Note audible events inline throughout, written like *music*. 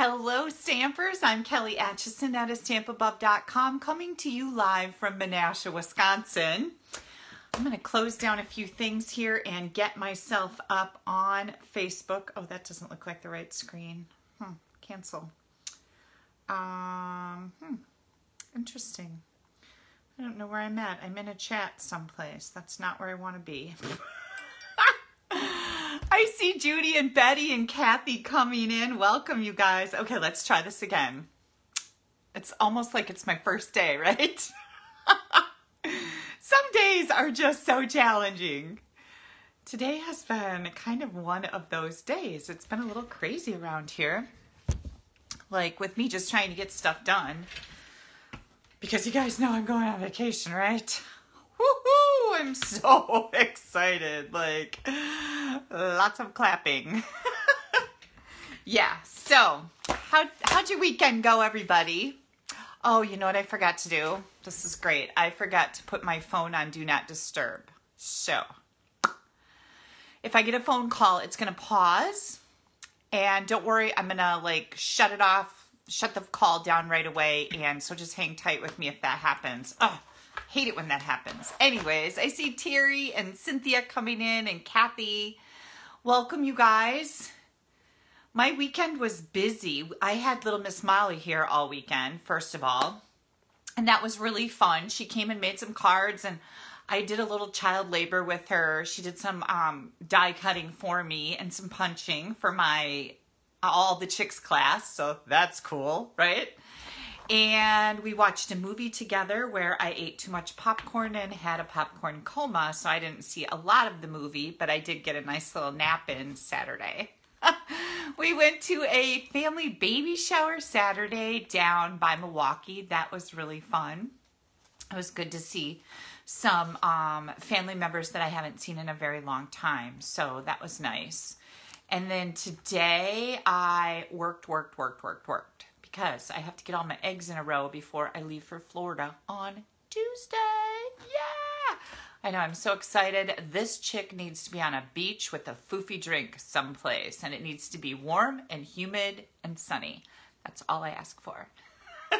Hello, Stampers. I'm Kelly Acheson at stampabove.com coming to you live from Menasha, Wisconsin. I'm going to close down a few things here and get myself up on Facebook. Oh, that doesn't look like the right screen. Hmm, cancel. Um, hmm, interesting. I don't know where I'm at. I'm in a chat someplace. That's not where I want to be. *laughs* I see Judy and Betty and Kathy coming in. Welcome, you guys. Okay, let's try this again. It's almost like it's my first day, right? *laughs* Some days are just so challenging. Today has been kind of one of those days. It's been a little crazy around here. Like with me just trying to get stuff done. Because you guys know I'm going on vacation, right? Woohoo! I'm *laughs* so excited. Like, lots of clapping. *laughs* yeah, so how, how'd your weekend go, everybody? Oh, you know what I forgot to do? This is great. I forgot to put my phone on Do Not Disturb. So, if I get a phone call, it's going to pause. And don't worry, I'm going to like shut it off, shut the call down right away. And so just hang tight with me if that happens. Oh, Hate it when that happens. Anyways, I see Terry and Cynthia coming in and Kathy. Welcome, you guys. My weekend was busy. I had little Miss Molly here all weekend, first of all. And that was really fun. She came and made some cards and I did a little child labor with her. She did some um, die cutting for me and some punching for my all the chicks class. So that's cool, right? And we watched a movie together where I ate too much popcorn and had a popcorn coma, so I didn't see a lot of the movie, but I did get a nice little nap in Saturday. *laughs* we went to a family baby shower Saturday down by Milwaukee. That was really fun. It was good to see some um, family members that I haven't seen in a very long time, so that was nice. And then today I worked, worked, worked, worked, worked because I have to get all my eggs in a row before I leave for Florida on Tuesday. Yeah! I know, I'm so excited. This chick needs to be on a beach with a foofy drink someplace, and it needs to be warm and humid and sunny. That's all I ask for. *laughs*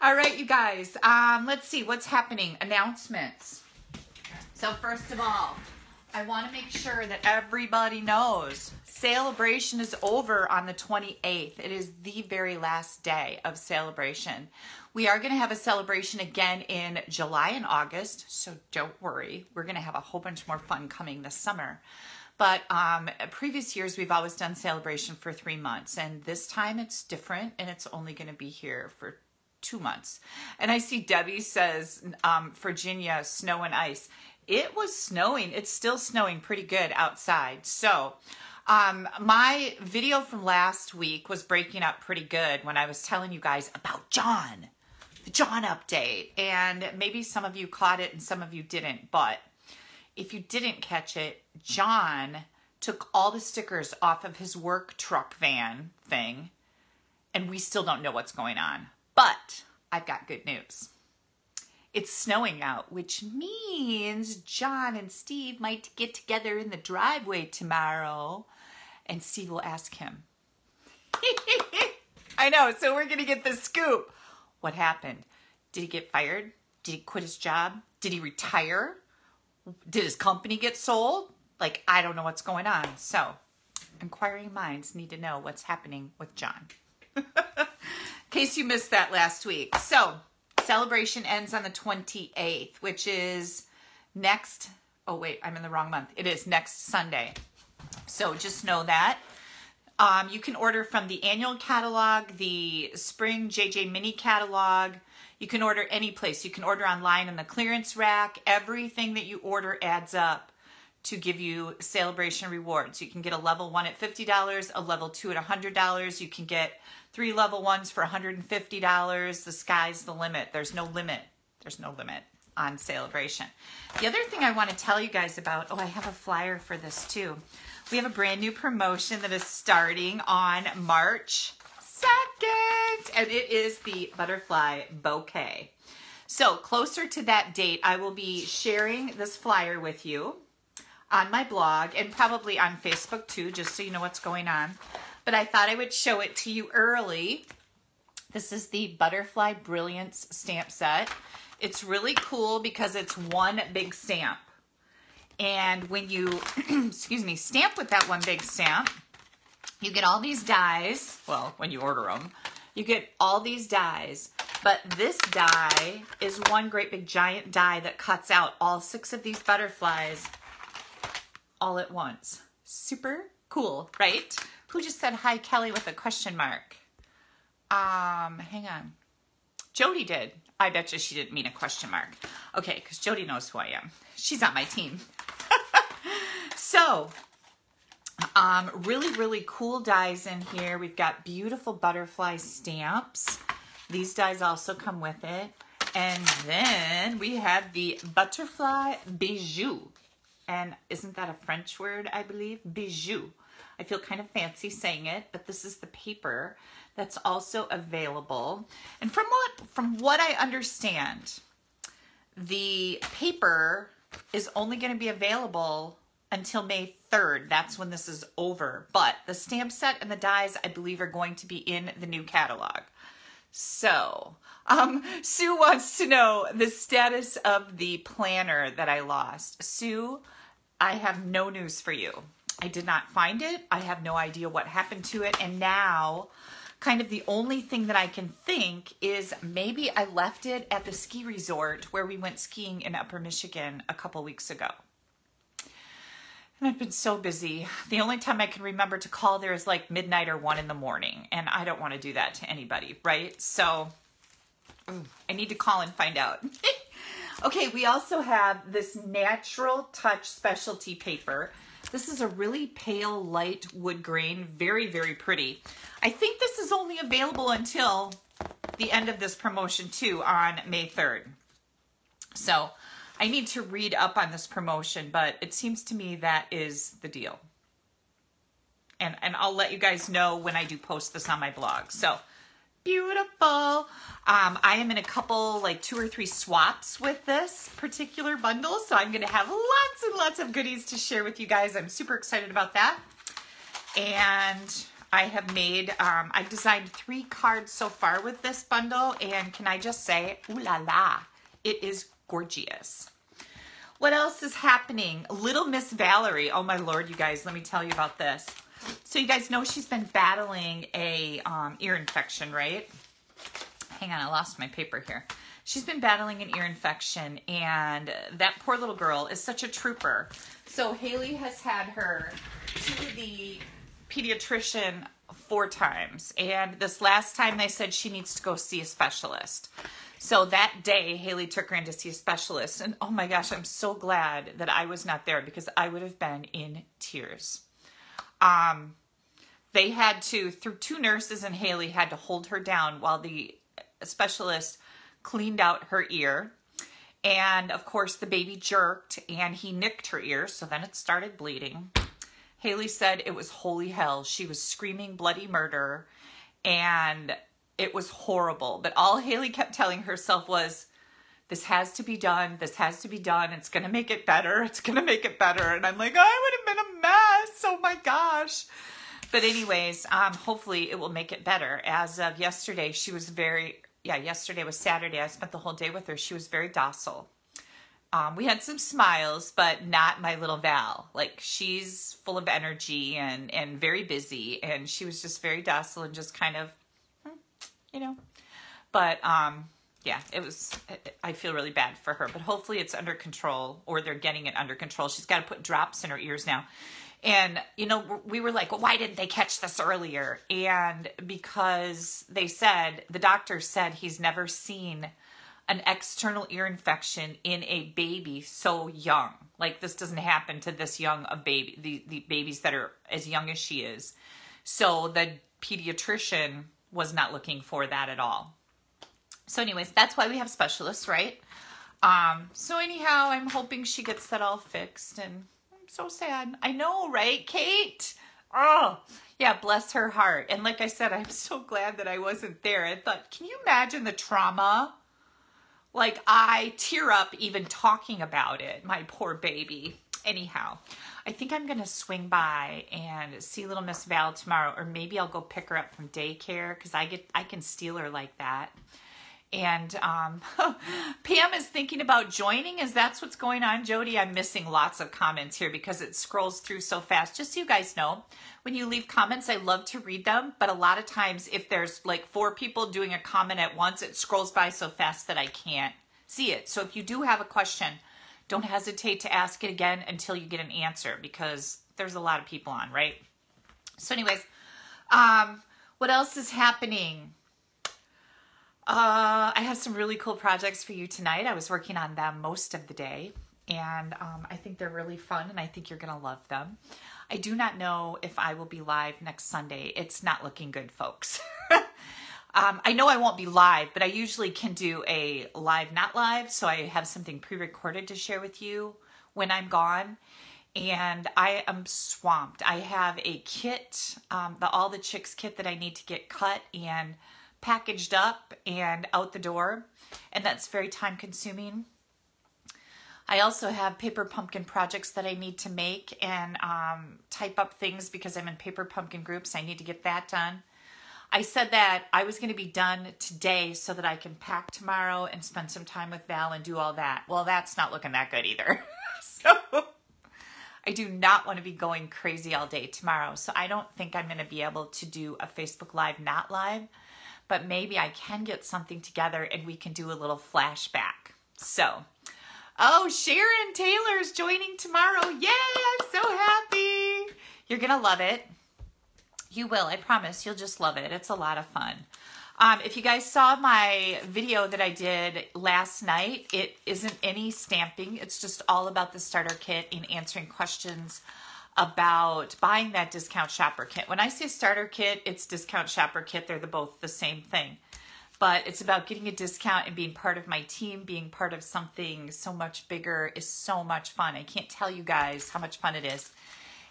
all right, you guys, um, let's see what's happening. Announcements. So, first of all, I want to make sure that everybody knows celebration is over on the 28th. It is the very last day of celebration. We are going to have a celebration again in July and August, so don't worry. We're going to have a whole bunch more fun coming this summer. But um, previous years, we've always done celebration for three months, and this time it's different, and it's only going to be here for two months. And I see Debbie says um, Virginia, snow and ice. It was snowing. It's still snowing pretty good outside. So um, my video from last week was breaking up pretty good when I was telling you guys about John, the John update. And maybe some of you caught it and some of you didn't. But if you didn't catch it, John took all the stickers off of his work truck van thing. And we still don't know what's going on. But I've got good news. It's snowing out, which means John and Steve might get together in the driveway tomorrow and Steve will ask him. *laughs* I know, so we're going to get the scoop. What happened? Did he get fired? Did he quit his job? Did he retire? Did his company get sold? Like, I don't know what's going on. So, inquiring minds need to know what's happening with John. *laughs* In case you missed that last week. So, celebration ends on the 28th, which is next. Oh, wait, I'm in the wrong month. It is next Sunday. So just know that. Um, you can order from the annual catalog, the spring JJ mini catalog. You can order any place. You can order online in the clearance rack. Everything that you order adds up to give you celebration rewards. You can get a level one at $50, a level two at $100. You can get three level ones for $150. The sky's the limit. There's no limit. There's no limit on celebration. The other thing I want to tell you guys about, oh, I have a flyer for this too. We have a brand new promotion that is starting on March 2nd, and it is the Butterfly Bouquet. So closer to that date, I will be sharing this flyer with you on my blog and probably on Facebook too, just so you know what's going on. but I thought I would show it to you early. This is the Butterfly Brilliance stamp set. It's really cool because it's one big stamp. And when you, *clears throat* excuse me, stamp with that one big stamp, you get all these dies. Well, when you order them, you get all these dies. But this die is one great big giant die that cuts out all six of these butterflies all at once. Super cool, right? Who just said hi, Kelly, with a question mark? Um, hang on. Jody did. I bet you she didn't mean a question mark. Okay, because Jody knows who I am. She's on my team. So, um, really, really cool dies in here. We've got beautiful butterfly stamps. These dies also come with it. And then we have the butterfly bijou. And isn't that a French word, I believe? Bijou. I feel kind of fancy saying it, but this is the paper that's also available. And from what from what I understand, the paper is only going to be available until May 3rd. That's when this is over. But the stamp set and the dies, I believe, are going to be in the new catalog. So, um, Sue wants to know the status of the planner that I lost. Sue, I have no news for you. I did not find it. I have no idea what happened to it. And now, kind of the only thing that I can think is maybe I left it at the ski resort where we went skiing in Upper Michigan a couple weeks ago. And I've been so busy. The only time I can remember to call there is like midnight or one in the morning. And I don't want to do that to anybody, right? So I need to call and find out. *laughs* okay, we also have this Natural Touch Specialty Paper. This is a really pale light wood grain, very, very pretty. I think this is only available until the end of this promotion too on May 3rd. So I need to read up on this promotion, but it seems to me that is the deal. And, and I'll let you guys know when I do post this on my blog. So beautiful. Um, I am in a couple, like two or three swaps with this particular bundle. So I'm going to have lots and lots of goodies to share with you guys. I'm super excited about that. And I have made, um, I've designed three cards so far with this bundle. And can I just say, ooh la la, it is gorgeous. What else is happening? Little Miss Valerie. Oh my Lord, you guys, let me tell you about this. So you guys know she's been battling a um, ear infection, right? Hang on, I lost my paper here. She's been battling an ear infection, and that poor little girl is such a trooper. So Haley has had her to the pediatrician four times, and this last time they said she needs to go see a specialist. So that day, Haley took her in to see a specialist, and oh my gosh, I'm so glad that I was not there because I would have been in tears. Um, they had to, through two nurses and Haley, had to hold her down while the specialist cleaned out her ear. And of course, the baby jerked and he nicked her ear, so then it started bleeding. Haley said it was holy hell. She was screaming bloody murder and it was horrible. But all Haley kept telling herself was, this has to be done. This has to be done. It's going to make it better. It's going to make it better. And I'm like, I would have been a mess. Oh my gosh. But anyways, um, hopefully it will make it better. As of yesterday, she was very, yeah, yesterday was Saturday. I spent the whole day with her. She was very docile. Um, we had some smiles, but not my little Val. Like she's full of energy and, and very busy. And she was just very docile and just kind of, you know, but, um, yeah, it was, I feel really bad for her, but hopefully it's under control or they're getting it under control. She's got to put drops in her ears now. And, you know, we were like, well, why didn't they catch this earlier? And because they said, the doctor said he's never seen an external ear infection in a baby so young. Like this doesn't happen to this young of baby, the, the babies that are as young as she is. So the pediatrician was not looking for that at all. So anyways, that's why we have specialists, right? Um, so anyhow, I'm hoping she gets that all fixed and I'm so sad. I know, right, Kate? Oh, yeah, bless her heart. And like I said, I'm so glad that I wasn't there. I thought, can you imagine the trauma? Like I tear up even talking about it, my poor baby. anyhow, I think I'm going to swing by and see little Miss Val tomorrow, or maybe I'll go pick her up from daycare because I get I can steal her like that. And um, *laughs* Pam is thinking about joining. Is that's what's going on, Jody? I'm missing lots of comments here because it scrolls through so fast. Just so you guys know, when you leave comments, I love to read them. But a lot of times, if there's like four people doing a comment at once, it scrolls by so fast that I can't see it. So if you do have a question, don't hesitate to ask it again until you get an answer because there's a lot of people on, right? So, anyways, um, what else is happening? Uh, I have some really cool projects for you tonight. I was working on them most of the day, and um, I think they're really fun, and I think you're going to love them. I do not know if I will be live next Sunday. It's not looking good, folks. *laughs* um, I know I won't be live, but I usually can do a live, not live, so I have something pre recorded to share with you when I'm gone. And I am swamped. I have a kit, um, the All the Chicks kit that I need to get cut and packaged up and out the door, and that's very time consuming. I also have paper pumpkin projects that I need to make and um, type up things because I'm in paper pumpkin groups. I need to get that done. I said that I was going to be done today so that I can pack tomorrow and spend some time with Val and do all that. Well, that's not looking that good either. *laughs* so I do not want to be going crazy all day tomorrow. So I don't think I'm going to be able to do a Facebook Live, not live but maybe I can get something together and we can do a little flashback. So, oh, Sharon Taylor's joining tomorrow. Yay, I'm so happy. You're going to love it. You will, I promise. You'll just love it. It's a lot of fun. Um, if you guys saw my video that I did last night, it isn't any stamping. It's just all about the starter kit and answering questions about buying that discount shopper kit. When I say starter kit, it's discount shopper kit. They're the, both the same thing. But it's about getting a discount and being part of my team, being part of something so much bigger is so much fun. I can't tell you guys how much fun it is.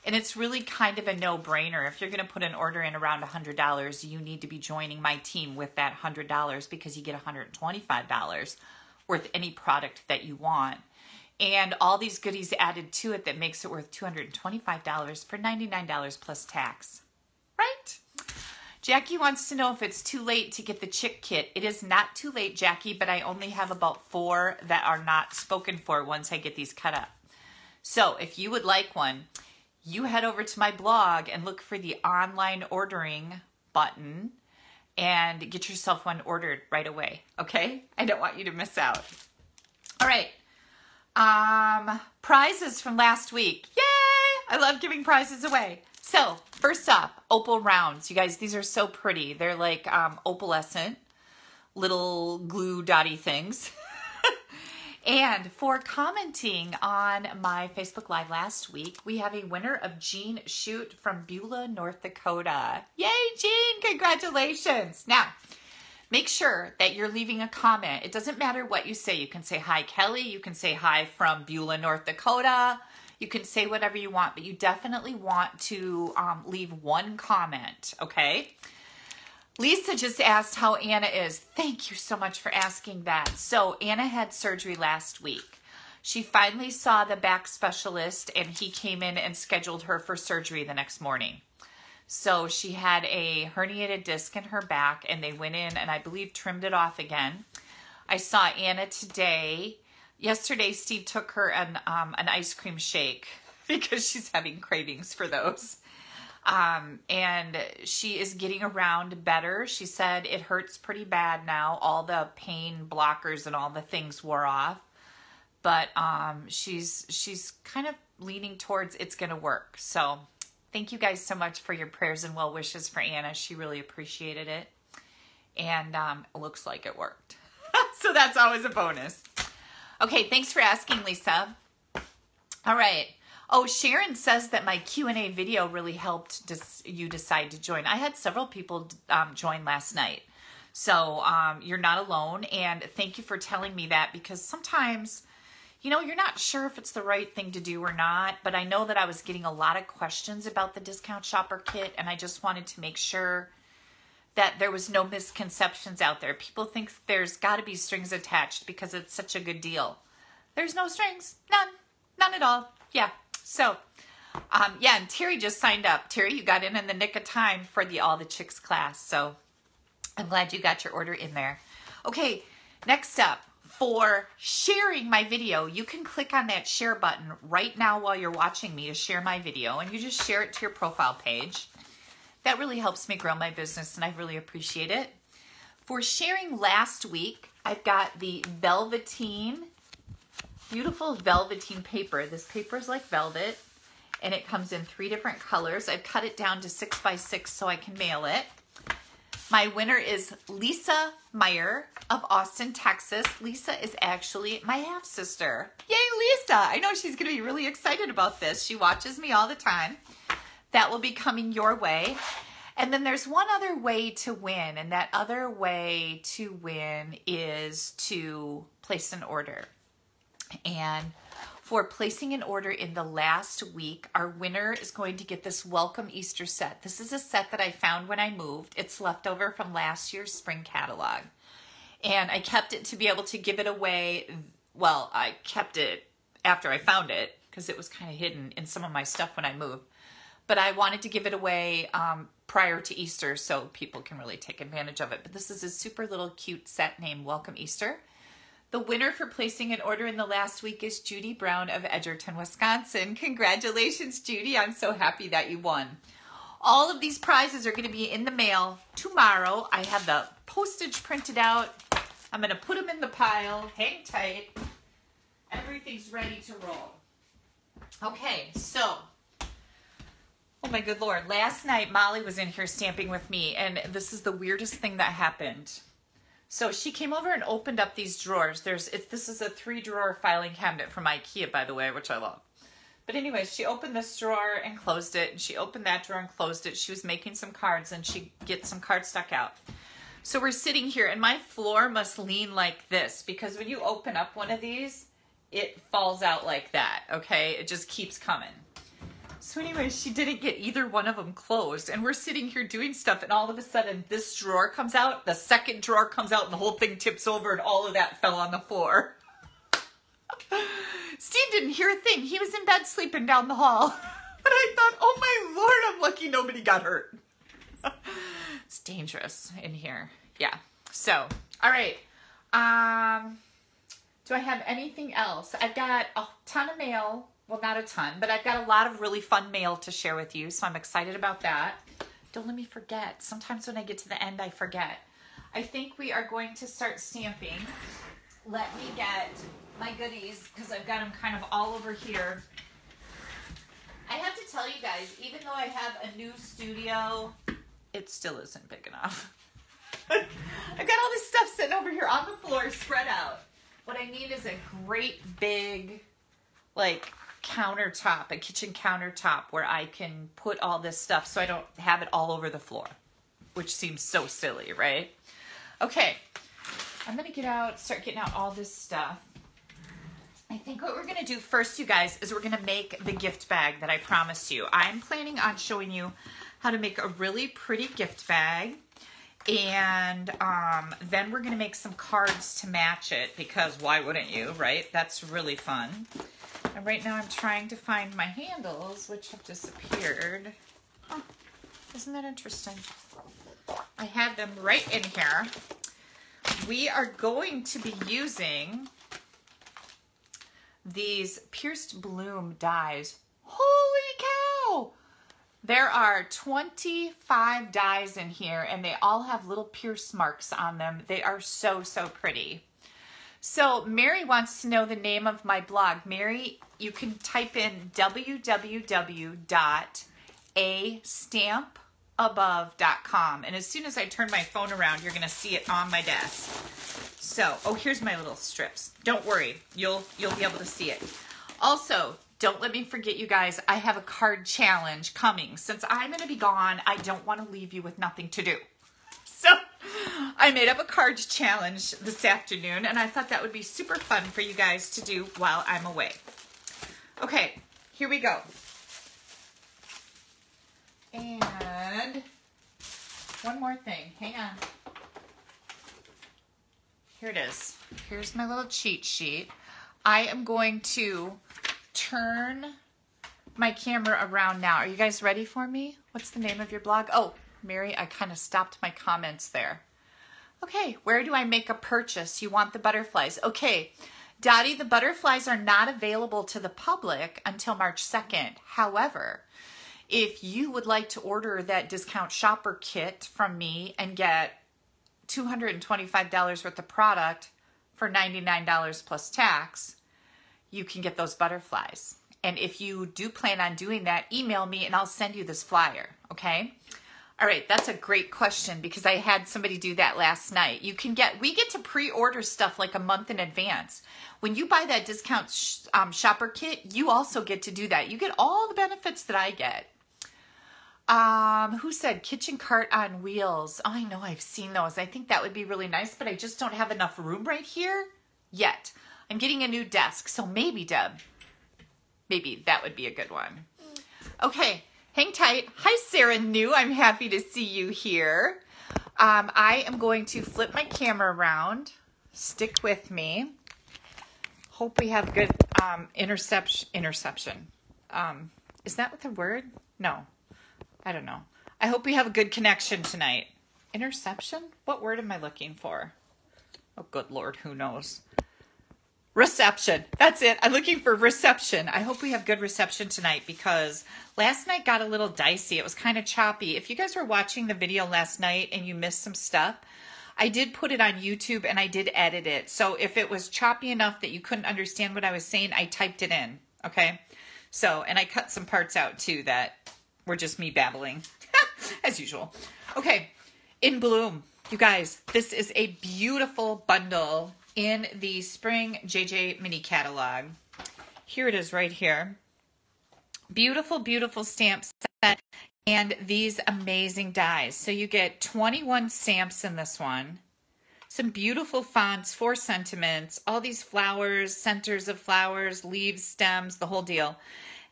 And it's really kind of a no-brainer. If you're going to put an order in around $100, you need to be joining my team with that $100 because you get $125 worth any product that you want and all these goodies added to it that makes it worth $225 for $99 plus tax. Right? Jackie wants to know if it's too late to get the chick kit. It is not too late, Jackie, but I only have about four that are not spoken for once I get these cut up. So if you would like one, you head over to my blog and look for the online ordering button and get yourself one ordered right away, okay? I don't want you to miss out. All right. Um, prizes from last week. Yay! I love giving prizes away. So, first up, opal rounds. You guys, these are so pretty. They're like um, opalescent little glue dotty things. *laughs* and for commenting on my Facebook Live last week, we have a winner of Jean Shoot from Beulah, North Dakota. Yay, Jean! Congratulations! Now, make sure that you're leaving a comment. It doesn't matter what you say. You can say, hi, Kelly. You can say, hi from Beulah, North Dakota. You can say whatever you want, but you definitely want to um, leave one comment, okay? Lisa just asked how Anna is. Thank you so much for asking that. So Anna had surgery last week. She finally saw the back specialist and he came in and scheduled her for surgery the next morning. So she had a herniated disc in her back and they went in and I believe trimmed it off again. I saw Anna today. Yesterday, Steve took her an, um, an ice cream shake *laughs* because she's having cravings for those. Um, and she is getting around better. She said it hurts pretty bad now. All the pain blockers and all the things wore off. But um, she's she's kind of leaning towards it's going to work. So Thank you guys so much for your prayers and well wishes for Anna. She really appreciated it. And um, it looks like it worked. *laughs* so that's always a bonus. Okay, thanks for asking, Lisa. All right. Oh, Sharon says that my Q&A video really helped you decide to join. I had several people um, join last night. So um, you're not alone. And thank you for telling me that because sometimes you know, you're not sure if it's the right thing to do or not, but I know that I was getting a lot of questions about the discount shopper kit, and I just wanted to make sure that there was no misconceptions out there. People think there's got to be strings attached because it's such a good deal. There's no strings, none, none at all. Yeah, So, um, yeah, and Terry just signed up. Terry, you got in in the nick of time for the All the Chicks class. So I'm glad you got your order in there. Okay, next up, for sharing my video, you can click on that share button right now while you're watching me to share my video, and you just share it to your profile page. That really helps me grow my business, and I really appreciate it. For sharing last week, I've got the Velveteen, beautiful Velveteen paper. This paper is like velvet, and it comes in three different colors. I've cut it down to six by six so I can mail it. My winner is Lisa Meyer of Austin, Texas. Lisa is actually my half sister. Yay, Lisa! I know she's going to be really excited about this. She watches me all the time. That will be coming your way. And then there's one other way to win, and that other way to win is to place an order. And for placing an order in the last week. Our winner is going to get this Welcome Easter set. This is a set that I found when I moved. It's leftover from last year's spring catalog. And I kept it to be able to give it away. Well, I kept it after I found it because it was kind of hidden in some of my stuff when I moved. But I wanted to give it away um, prior to Easter so people can really take advantage of it. But this is a super little cute set named Welcome Easter. The winner for placing an order in the last week is Judy Brown of Edgerton, Wisconsin. Congratulations, Judy. I'm so happy that you won. All of these prizes are going to be in the mail tomorrow. I have the postage printed out. I'm going to put them in the pile. Hang tight. Everything's ready to roll. Okay, so Oh my good lord. Last night Molly was in here stamping with me and this is the weirdest thing that happened. So she came over and opened up these drawers. There's this is a three drawer filing cabinet from IKEA, by the way, which I love. But anyways, she opened this drawer and closed it, and she opened that drawer and closed it. She was making some cards, and she gets some cards stuck out. So we're sitting here, and my floor must lean like this because when you open up one of these, it falls out like that. Okay, it just keeps coming. So anyway, she didn't get either one of them closed. And we're sitting here doing stuff and all of a sudden this drawer comes out, the second drawer comes out and the whole thing tips over and all of that fell on the floor. *laughs* Steve didn't hear a thing. He was in bed sleeping down the hall. *laughs* But I thought, oh my lord, I'm lucky nobody got hurt. *laughs* it's dangerous in here. Yeah. So, all right. Um, do I have anything else? I've got a ton of mail well, not a ton, but I've got a lot of really fun mail to share with you, so I'm excited about that. Don't let me forget. Sometimes when I get to the end, I forget. I think we are going to start stamping. Let me get my goodies because I've got them kind of all over here. I have to tell you guys, even though I have a new studio, it still isn't big enough. *laughs* I've got all this stuff sitting over here on the floor spread out. What I need is a great big, like, countertop, a kitchen countertop where I can put all this stuff so I don't have it all over the floor, which seems so silly, right? Okay, I'm gonna get out, start getting out all this stuff. I think what we're gonna do first, you guys, is we're gonna make the gift bag that I promised you. I'm planning on showing you how to make a really pretty gift bag. And um, then we're gonna make some cards to match it because why wouldn't you, right? That's really fun. And right now I'm trying to find my handles, which have disappeared. Huh. Isn't that interesting? I have them right in here. We are going to be using these Pierced Bloom dies. Holy cow! There are 25 dies in here and they all have little pierce marks on them. They are so, so pretty. So Mary wants to know the name of my blog. Mary, you can type in www.astampabove.com. And as soon as I turn my phone around, you're going to see it on my desk. So, oh, here's my little strips. Don't worry. You'll, you'll be able to see it. Also, don't let me forget you guys, I have a card challenge coming. Since I'm going to be gone, I don't want to leave you with nothing to do. So I made up a card challenge this afternoon, and I thought that would be super fun for you guys to do while I'm away. Okay, here we go. And one more thing. Hang on. Here it is. Here's my little cheat sheet. I am going to turn my camera around now. Are you guys ready for me? What's the name of your blog? Oh, Mary, I kind of stopped my comments there. Okay, where do I make a purchase? You want the butterflies. Okay, Dottie, the butterflies are not available to the public until March 2nd. However, if you would like to order that discount shopper kit from me and get $225 worth of product for $99 plus tax, you can get those butterflies. And if you do plan on doing that, email me and I'll send you this flyer, okay? All right, that's a great question because I had somebody do that last night. You can get, we get to pre-order stuff like a month in advance. When you buy that discount sh um, shopper kit, you also get to do that. You get all the benefits that I get. Um, who said kitchen cart on wheels? Oh, I know I've seen those. I think that would be really nice, but I just don't have enough room right here yet. I'm getting a new desk, so maybe, Deb, maybe that would be a good one. Okay, hang tight. Hi, Sarah New. I'm happy to see you here. Um, I am going to flip my camera around. Stick with me. Hope we have good um, interception. Interception. Um, is that what the word? No. I don't know. I hope we have a good connection tonight. Interception? What word am I looking for? Oh, good Lord, who knows? Reception. That's it. I'm looking for reception. I hope we have good reception tonight because last night got a little dicey. It was kind of choppy. If you guys were watching the video last night and you missed some stuff, I did put it on YouTube and I did edit it. So if it was choppy enough that you couldn't understand what I was saying, I typed it in. Okay. So, and I cut some parts out too that we're just me babbling, *laughs* as usual. Okay, in bloom. You guys, this is a beautiful bundle in the Spring JJ Mini Catalog. Here it is right here. Beautiful, beautiful stamp set and these amazing dies. So you get 21 stamps in this one. Some beautiful fonts, four sentiments, all these flowers, centers of flowers, leaves, stems, the whole deal.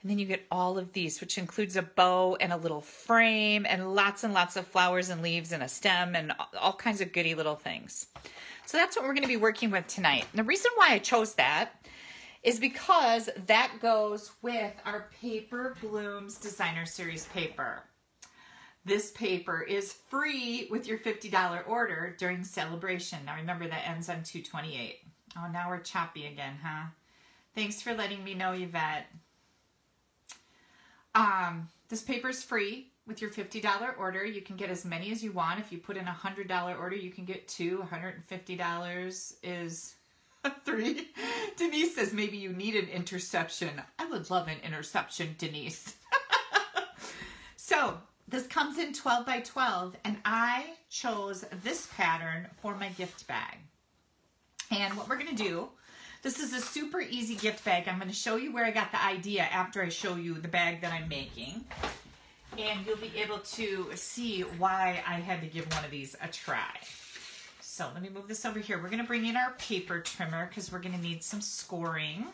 And then you get all of these, which includes a bow and a little frame and lots and lots of flowers and leaves and a stem and all kinds of goody little things. So that's what we're going to be working with tonight. And the reason why I chose that is because that goes with our Paper Blooms Designer Series paper. This paper is free with your $50 order during celebration. Now remember that ends on 228. Oh, now we're choppy again, huh? Thanks for letting me know, Yvette. Um, this paper is free with your $50 order. You can get as many as you want. If you put in a $100 order, you can get two. $150 is *laughs* three. Denise says maybe you need an interception. I would love an interception, Denise. *laughs* so this comes in 12 by 12 and I chose this pattern for my gift bag. And what we're going to do this is a super easy gift bag. I'm going to show you where I got the idea after I show you the bag that I'm making. And you'll be able to see why I had to give one of these a try. So let me move this over here. We're going to bring in our paper trimmer because we're going to need some scoring.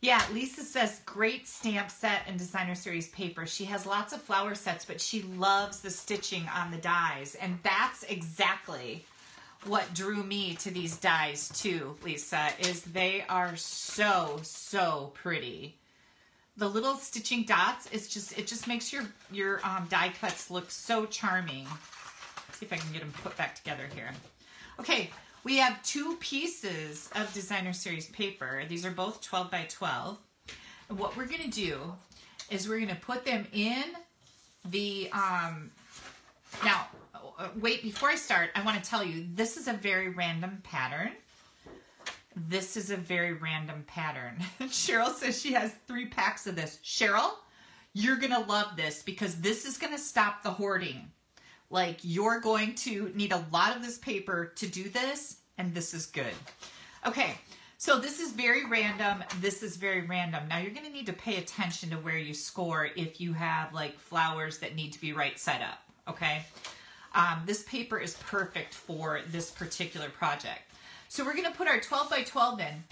Yeah, Lisa says great stamp set and designer series paper. She has lots of flower sets, but she loves the stitching on the dies. And that's exactly what drew me to these dies too, Lisa, is they are so, so pretty. The little stitching dots is just, it just makes your, your um, die cuts look so charming. Let's see if I can get them put back together here. Okay, we have two pieces of designer series paper. These are both 12 by 12. And what we're gonna do is we're gonna put them in the, um, now uh, wait, before I start, I want to tell you, this is a very random pattern. This is a very random pattern. *laughs* Cheryl says she has three packs of this. Cheryl, you're going to love this because this is going to stop the hoarding. Like you're going to need a lot of this paper to do this and this is good. Okay, so this is very random. This is very random. Now you're going to need to pay attention to where you score if you have like flowers that need to be right side up. Okay, um, this paper is perfect for this particular project. So we're going to put our 12 by 12 in.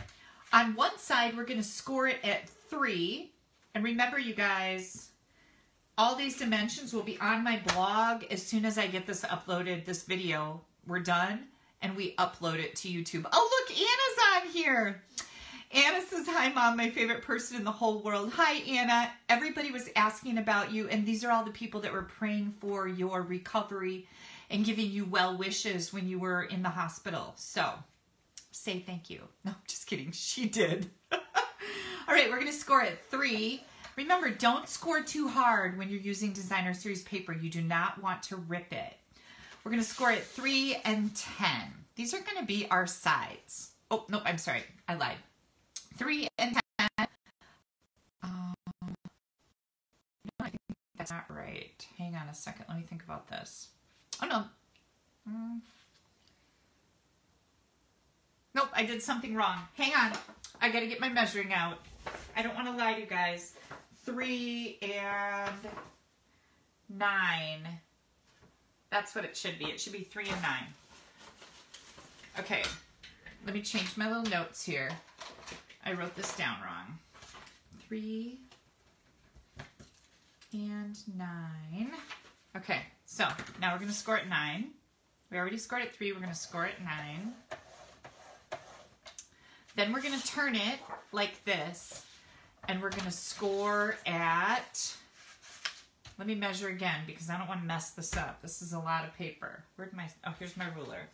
On one side, we're going to score it at 3. And remember, you guys, all these dimensions will be on my blog as soon as I get this uploaded, this video. We're done, and we upload it to YouTube. Oh, look, Anna's on here. Anna says, Hi, Mom, my favorite person in the whole world. Hi, Anna. Everybody was asking about you, and these are all the people that were praying for your recovery and giving you well wishes when you were in the hospital. So say thank you. *laughs* No, just kidding. She did. *laughs* all right, we're going to score at three. Remember, don't score too hard when you're using designer series paper. You do not want to rip it. We're going to score at 3 and 10. These are going to be our sides. Oh, no, I'm sorry. I lied. 3 and 10. Um, no, I think that's not right. Hang on a second. Let me think about this. Oh, no. Mm. Nope, I did something wrong. Hang on. I got to get my measuring out. I don't want to lie to you guys. 3 and 9 that's what it should be. It should be three and nine. Okay, let me change my little notes here. I wrote this down wrong. Three and nine. Okay, so now we're going to score at nine. We already scored at three. We're going to score at nine. Then we're going to turn it like this, and we're going to score at let me measure again because I don't want to mess this up. This is a lot of paper. Where'd my, oh, here's my ruler.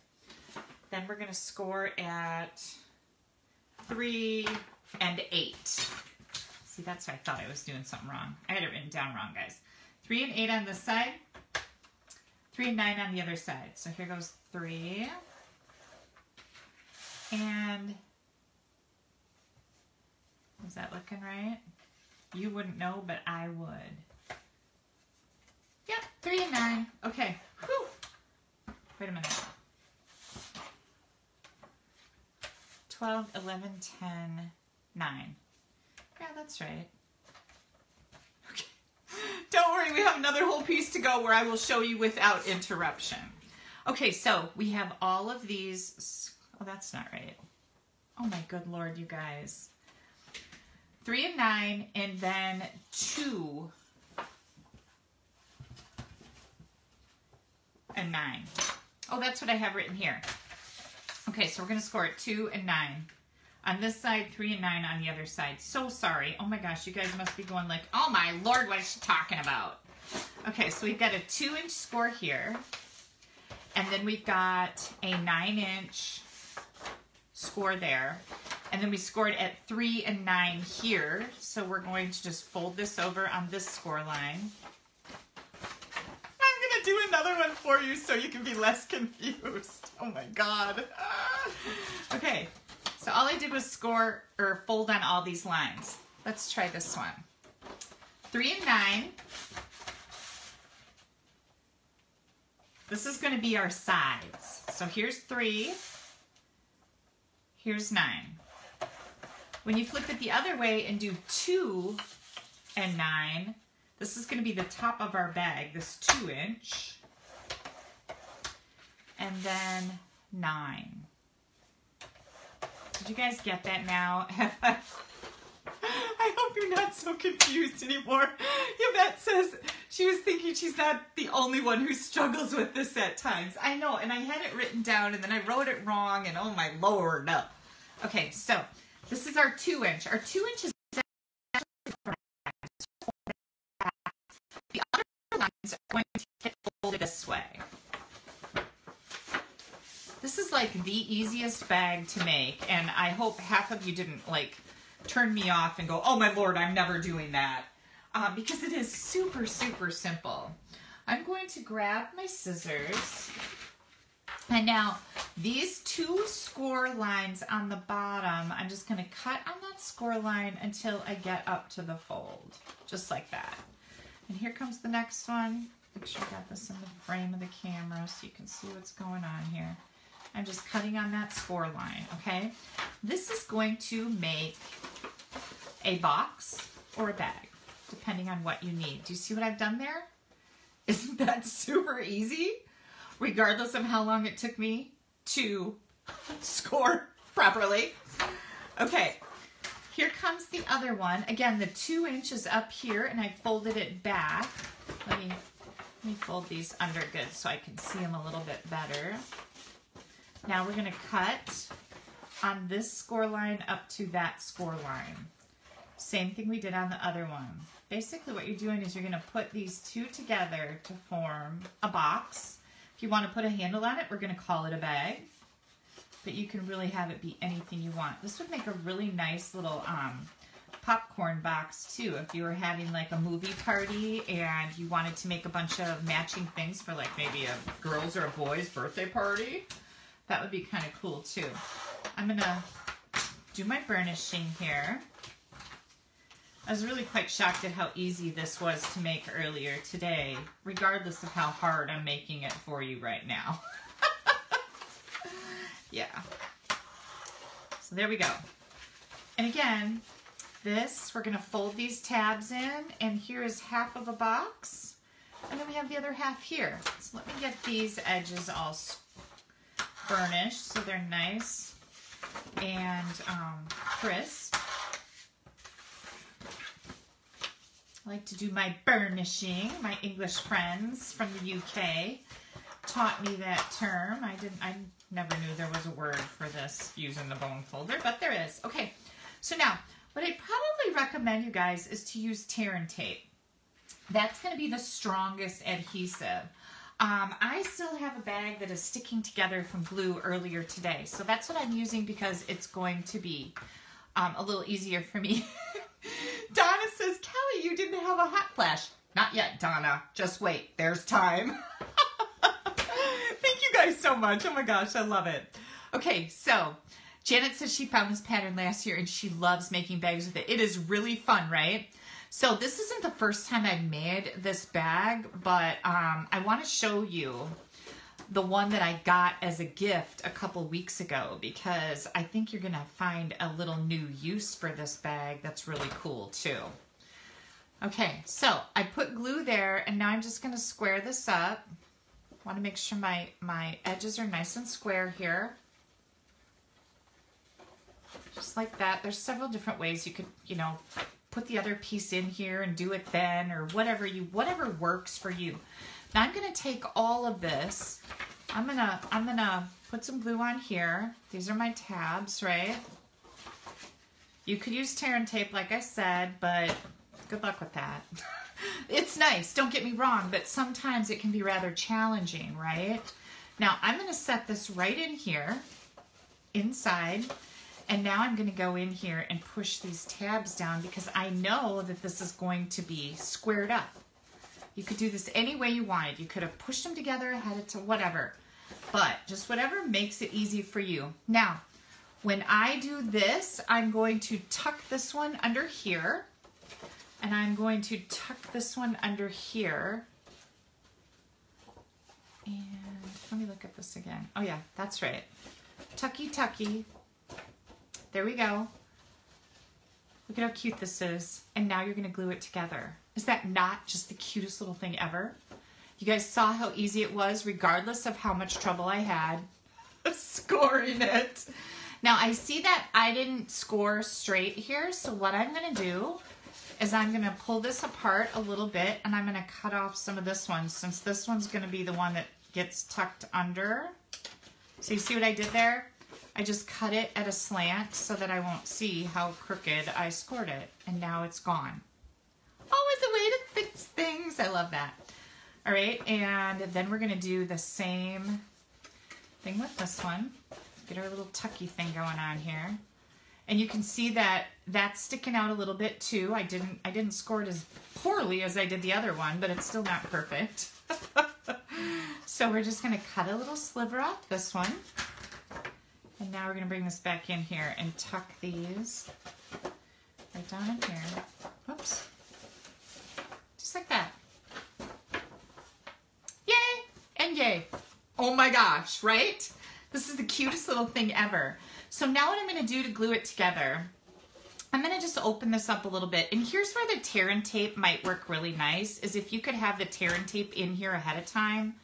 Then we're going to score at three and eight. See, that's why I thought I was doing something wrong. I had it written down wrong, guys. Three and eight on this side, three and nine on the other side. So here goes three and is that looking right? You wouldn't know, but I would. Yep, three and nine. Okay. Whew. Wait a minute. 12, 11, 10, 9. Yeah, that's right. Okay. *laughs* Don't worry, we have another whole piece to go where I will show you without interruption. Okay, so we have all of these. Oh, that's not right. Oh my good lord, you guys. Three and nine, and then two and 9. Oh, that's what I have written here. Okay, so we're going to score it 2 and 9. On this side, 3 and 9 on the other side. So sorry. Oh my gosh, you guys must be going like, oh my lord, what is she talking about? Okay, so we've got a 2-inch score here. And then we've got a 9-inch score there. And then we scored at 3 and 9 here. So we're going to just fold this over on this score line I'm gonna do another one for you so you can be less confused. *laughs* Oh my god. Ah. Okay, so all I did was score or fold on all these lines. Let's try this one. Three and nine. This is going to be our sides. So here's three. Here's nine. When you flip it the other way and do two and nine, this is going to be the top of our bag, this two inch. And then nine. Did you guys get that now? *laughs* I hope you're not so confused anymore. Yvette says she was thinking she's not the only one who struggles with this at times. I know, and I had it written down and then I wrote it wrong and oh my lord. Okay, so this is our two inch. Our two inches lines are going to get folded this way. This is like the easiest bag to make, and I hope half of you didn't like turn me off and go, oh my lord, I'm never doing that. Um, because it is super, super simple. I'm going to grab my scissors. And now, these two score lines on the bottom, I'm just going to cut on that score line until I get up to the fold. Just like that. And here comes the next one. Make sure I got this in the frame of the camera so you can see what's going on here. I'm just cutting on that score line, okay? This is going to make a box or a bag, depending on what you need. Do you see what I've done there? *laughs* Isn't that super easy? Regardless of how long it took me to *laughs* score properly. Okay, here comes the other one. Again, the two inches up here, and I folded it back. Let me, let me fold these under good so I can see them a little bit better. Now we're gonna cut on this score line up to that score line. Same thing we did on the other one. Basically what you're doing is you're gonna put these two together to form a box. If you wanna put a handle on it, we're gonna call it a bag. But you can really have it be anything you want. This would make a really nice little um, popcorn box too. If you were having like a movie party and you wanted to make a bunch of matching things for like maybe a girls or a boys birthday party, that would be kind of cool too. I'm gonna do my burnishing here. I was really quite shocked at how easy this was to make earlier today, regardless of how hard I'm making it for you right now. *laughs* yeah. So there we go. And again, this, we're gonna fold these tabs in, and here is half of a box. And then we have the other half here. So let me get these edges all burnished so they're nice and um, crisp. Like to do my burnishing. My English friends from the UK taught me that term. I didn't. I never knew there was a word for this using the bone folder, but there is. Okay, so now what I'd probably recommend you guys is to use tear and tape. That's going to be the strongest adhesive. Um, I still have a bag that is sticking together from glue earlier today, so that's what I'm using because it's going to be um, a little easier for me. *laughs* Donna says, Kelly, you didn't have a hot flash. Not yet, Donna. Just wait. There's time. *laughs* Thank you guys so much. Oh my gosh, I love it. Okay, so Janet says she found this pattern last year and she loves making bags with it. It is really fun, right? So this isn't the first time I've made this bag, but um, I want to show you the one that I got as a gift a couple weeks ago because I think you're going to find a little new use for this bag that's really cool too. Okay, so I put glue there and now I'm just going to square this up. want to make sure my, my edges are nice and square here. Just like that. There's several different ways you could, you know, put the other piece in here and do it then or whatever you, whatever works for you. Now I'm to take all of this. I'm to, I'm to put some glue on here. These are my tabs, right? You could use tear and tape, like I said, but good luck with that. *laughs* it's nice, don't get me wrong, but sometimes it can be rather challenging, right? Now I'm to set this right in here, inside, and now I'm to go in here and push these tabs down because I know that this is going to be squared up. You could do this any way you wanted. You could have pushed them together, it to whatever. But just whatever makes it easy for you. Now, when I do this, I'm going to tuck this one under here. And I'm going to tuck this one under here. And let me look at this again. Oh yeah, that's right. Tucky tucky. There we go. Look at how cute this is. And now you're gonna glue it together. Is that not just the cutest little thing ever? You guys saw how easy it was, regardless of how much trouble I had *laughs* scoring it. Now I see that I didn't score straight here, so what I'm gonna do is I'm gonna pull this apart a little bit and I'm gonna cut off some of this one since this one's gonna be the one that gets tucked under. So you see what I did there? I just cut it at a slant so that I won't see how crooked I scored it. And now it's gone. Things. I love that. All right, and then we're gonna do the same thing with this one. Get our little tucky thing going on here. And you can see that that's sticking out a little bit too. I didn't I didn't score it as poorly as I did the other one, but it's still not perfect. *laughs* so we're just gonna cut a little sliver off this one. And now we're gonna bring this back in here and tuck these right down in here. Whoops. Like that. Yay and yay. Oh my gosh, right? This is the cutest little thing ever. So now what I'm gonna do to glue it together, I'm gonna just open this up a little bit. And here's where the tear and tape might work really nice, is if you could have the tear and tape in here ahead of time,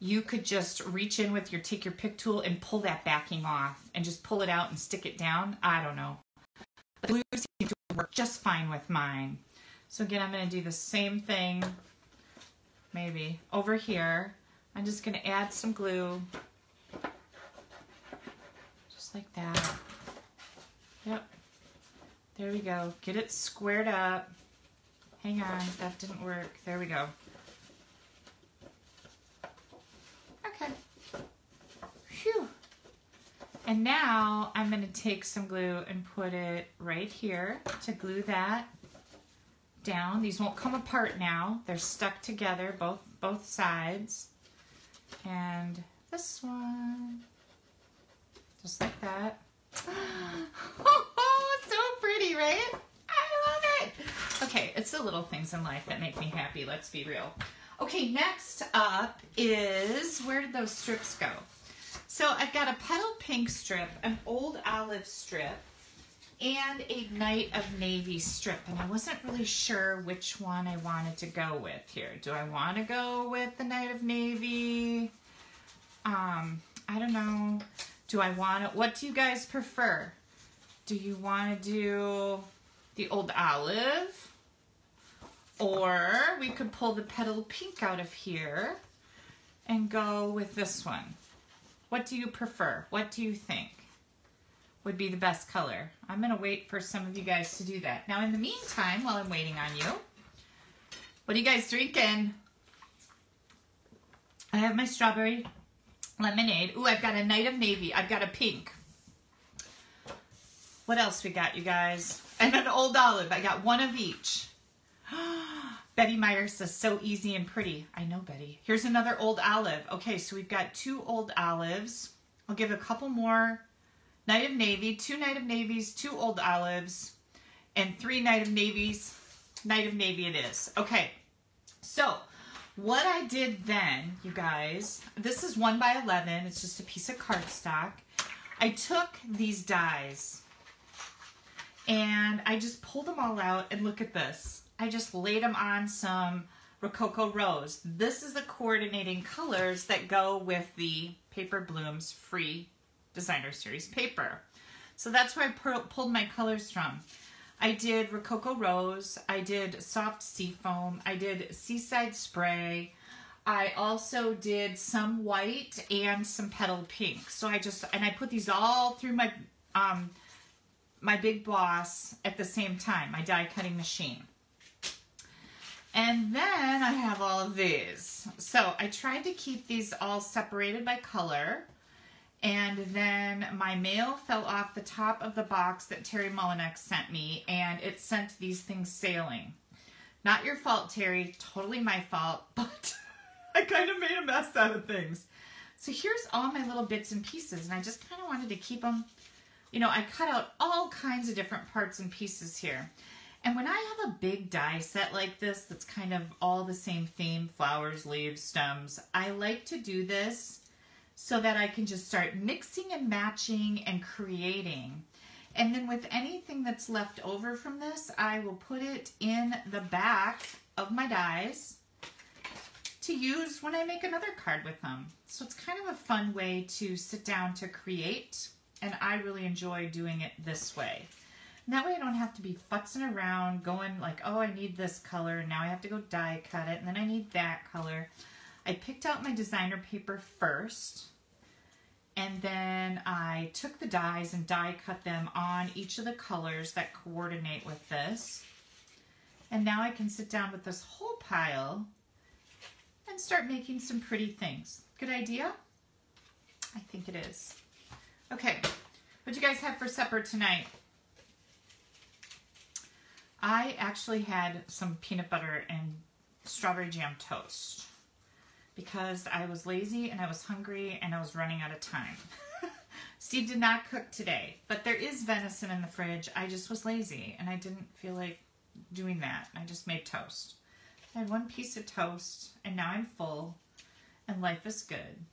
you could just reach in with your take your pick tool and pull that backing off and just pull it out and stick it down. I don't know. The glue to work just fine with mine. So again, I'm going to do the same thing, maybe over here. I'm just going to add some glue Just like that. Yep. There we go. Get it squared up. Hang on, that didn't work. There we go. Okay. Phew. And now I'm going to take some glue and put it right here to glue that down. These won't come apart now. They're stuck together, both, both sides. And this one, just like that. *gasps* Oh, so pretty, right? I love it. Okay, it's the little things in life that make me happy, let's be real. Okay, next up is, where did those strips go? So I've got a petal pink strip, an old olive strip, and a Night of Navy strip. And I wasn't really sure which one I wanted to go with here. Do I want to go with the Night of Navy? Um, I don't know. Do I want to, what do you guys prefer? Do you want to do the old olive? Or we could pull the petal pink out of here and go with this one. What do you prefer? What do you think would be the best color? I'm going to wait for some of you guys to do that. Now, in the meantime, while I'm waiting on you, what are you guys drinking? I have my strawberry lemonade. Ooh, I've got a Night of Navy. I've got a pink. What else we got, you guys? *laughs* And an old olive. I got one of each. *gasps* Betty Myers says, so easy and pretty. I know, Betty. Here's another old olive. Okay, so we've got two old olives. I'll give a couple more. Night of Navy, two Night of Navies, two old olives, and three Night of Navies. Night of Navy it is. Okay, so what I did then, you guys, this is 1 by 11. It's just a piece of cardstock. I took these dies and I just pulled them all out and look at this. I just laid them on some Rococo Rose. This is the coordinating colors that go with the Paper Blooms free designer series paper. So that's where I pulled my colors from. I did Rococo Rose, I did Soft Sea Foam, I did Seaside Spray, I also did some white and some petal pink. So I just, and I put these all through my, um, my Big Boss at the same time, my die cutting machine. And then I have all of these. So I tried to keep these all separated by color. And then my mail fell off the top of the box that Terry Mullinex sent me, and it sent these things sailing. Not your fault, Terry. Totally my fault, *laughs* but I kind of made a mess out of things. So here's all my little bits and pieces, and I just kind of wanted to keep them, you know, I cut out all kinds of different parts and pieces here. And when I have a big die set like this, that's kind of all the same theme, flowers, leaves, stems, I like to do this so that I can just start mixing and matching and creating. And then with anything that's left over from this, I will put it in the back of my dies to use when I make another card with them. So it's kind of a fun way to sit down to create, and I really enjoy doing it this way. And that way I don't have to be futzing around, going like, oh, I need this color, and now I have to go die cut it, and then I need that color. I picked out my designer paper first, and then I took the dies and die cut them on each of the colors that coordinate with this. And now I can sit down with this whole pile and start making some pretty things. Good idea? I think it is. Okay, what do you guys have for supper tonight? I actually had some peanut butter and strawberry jam toast because I was lazy and I was hungry and I was running out of time. *laughs* Steve did not cook today, but there is venison in the fridge. I just was lazy and I didn't feel like doing that. I just made toast. I had one piece of toast and now I'm full and life is good.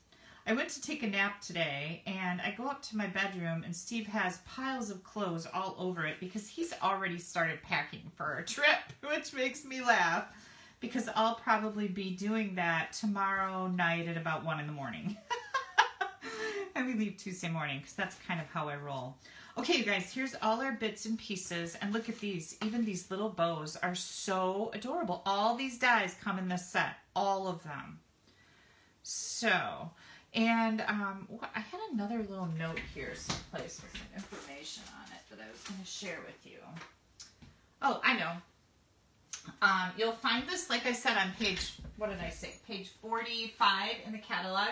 I went to take a nap today and I go up to my bedroom and Steve has piles of clothes all over it because he's already started packing for a trip, *laughs* which makes me laugh because I'll probably be doing that tomorrow night at about 1 in the morning. *laughs* and we leave Tuesday morning because that's kind of how I roll. Okay, you guys, here's all our bits and pieces. And look at these. Even these little bows are so adorable. All these dies come in this set. All of them. So, And um, I had another little note here someplace with some information on it that I was going to share with you. Oh, I know. Um, you'll find this, like I said, on page, what did I say, page 45 in the catalog.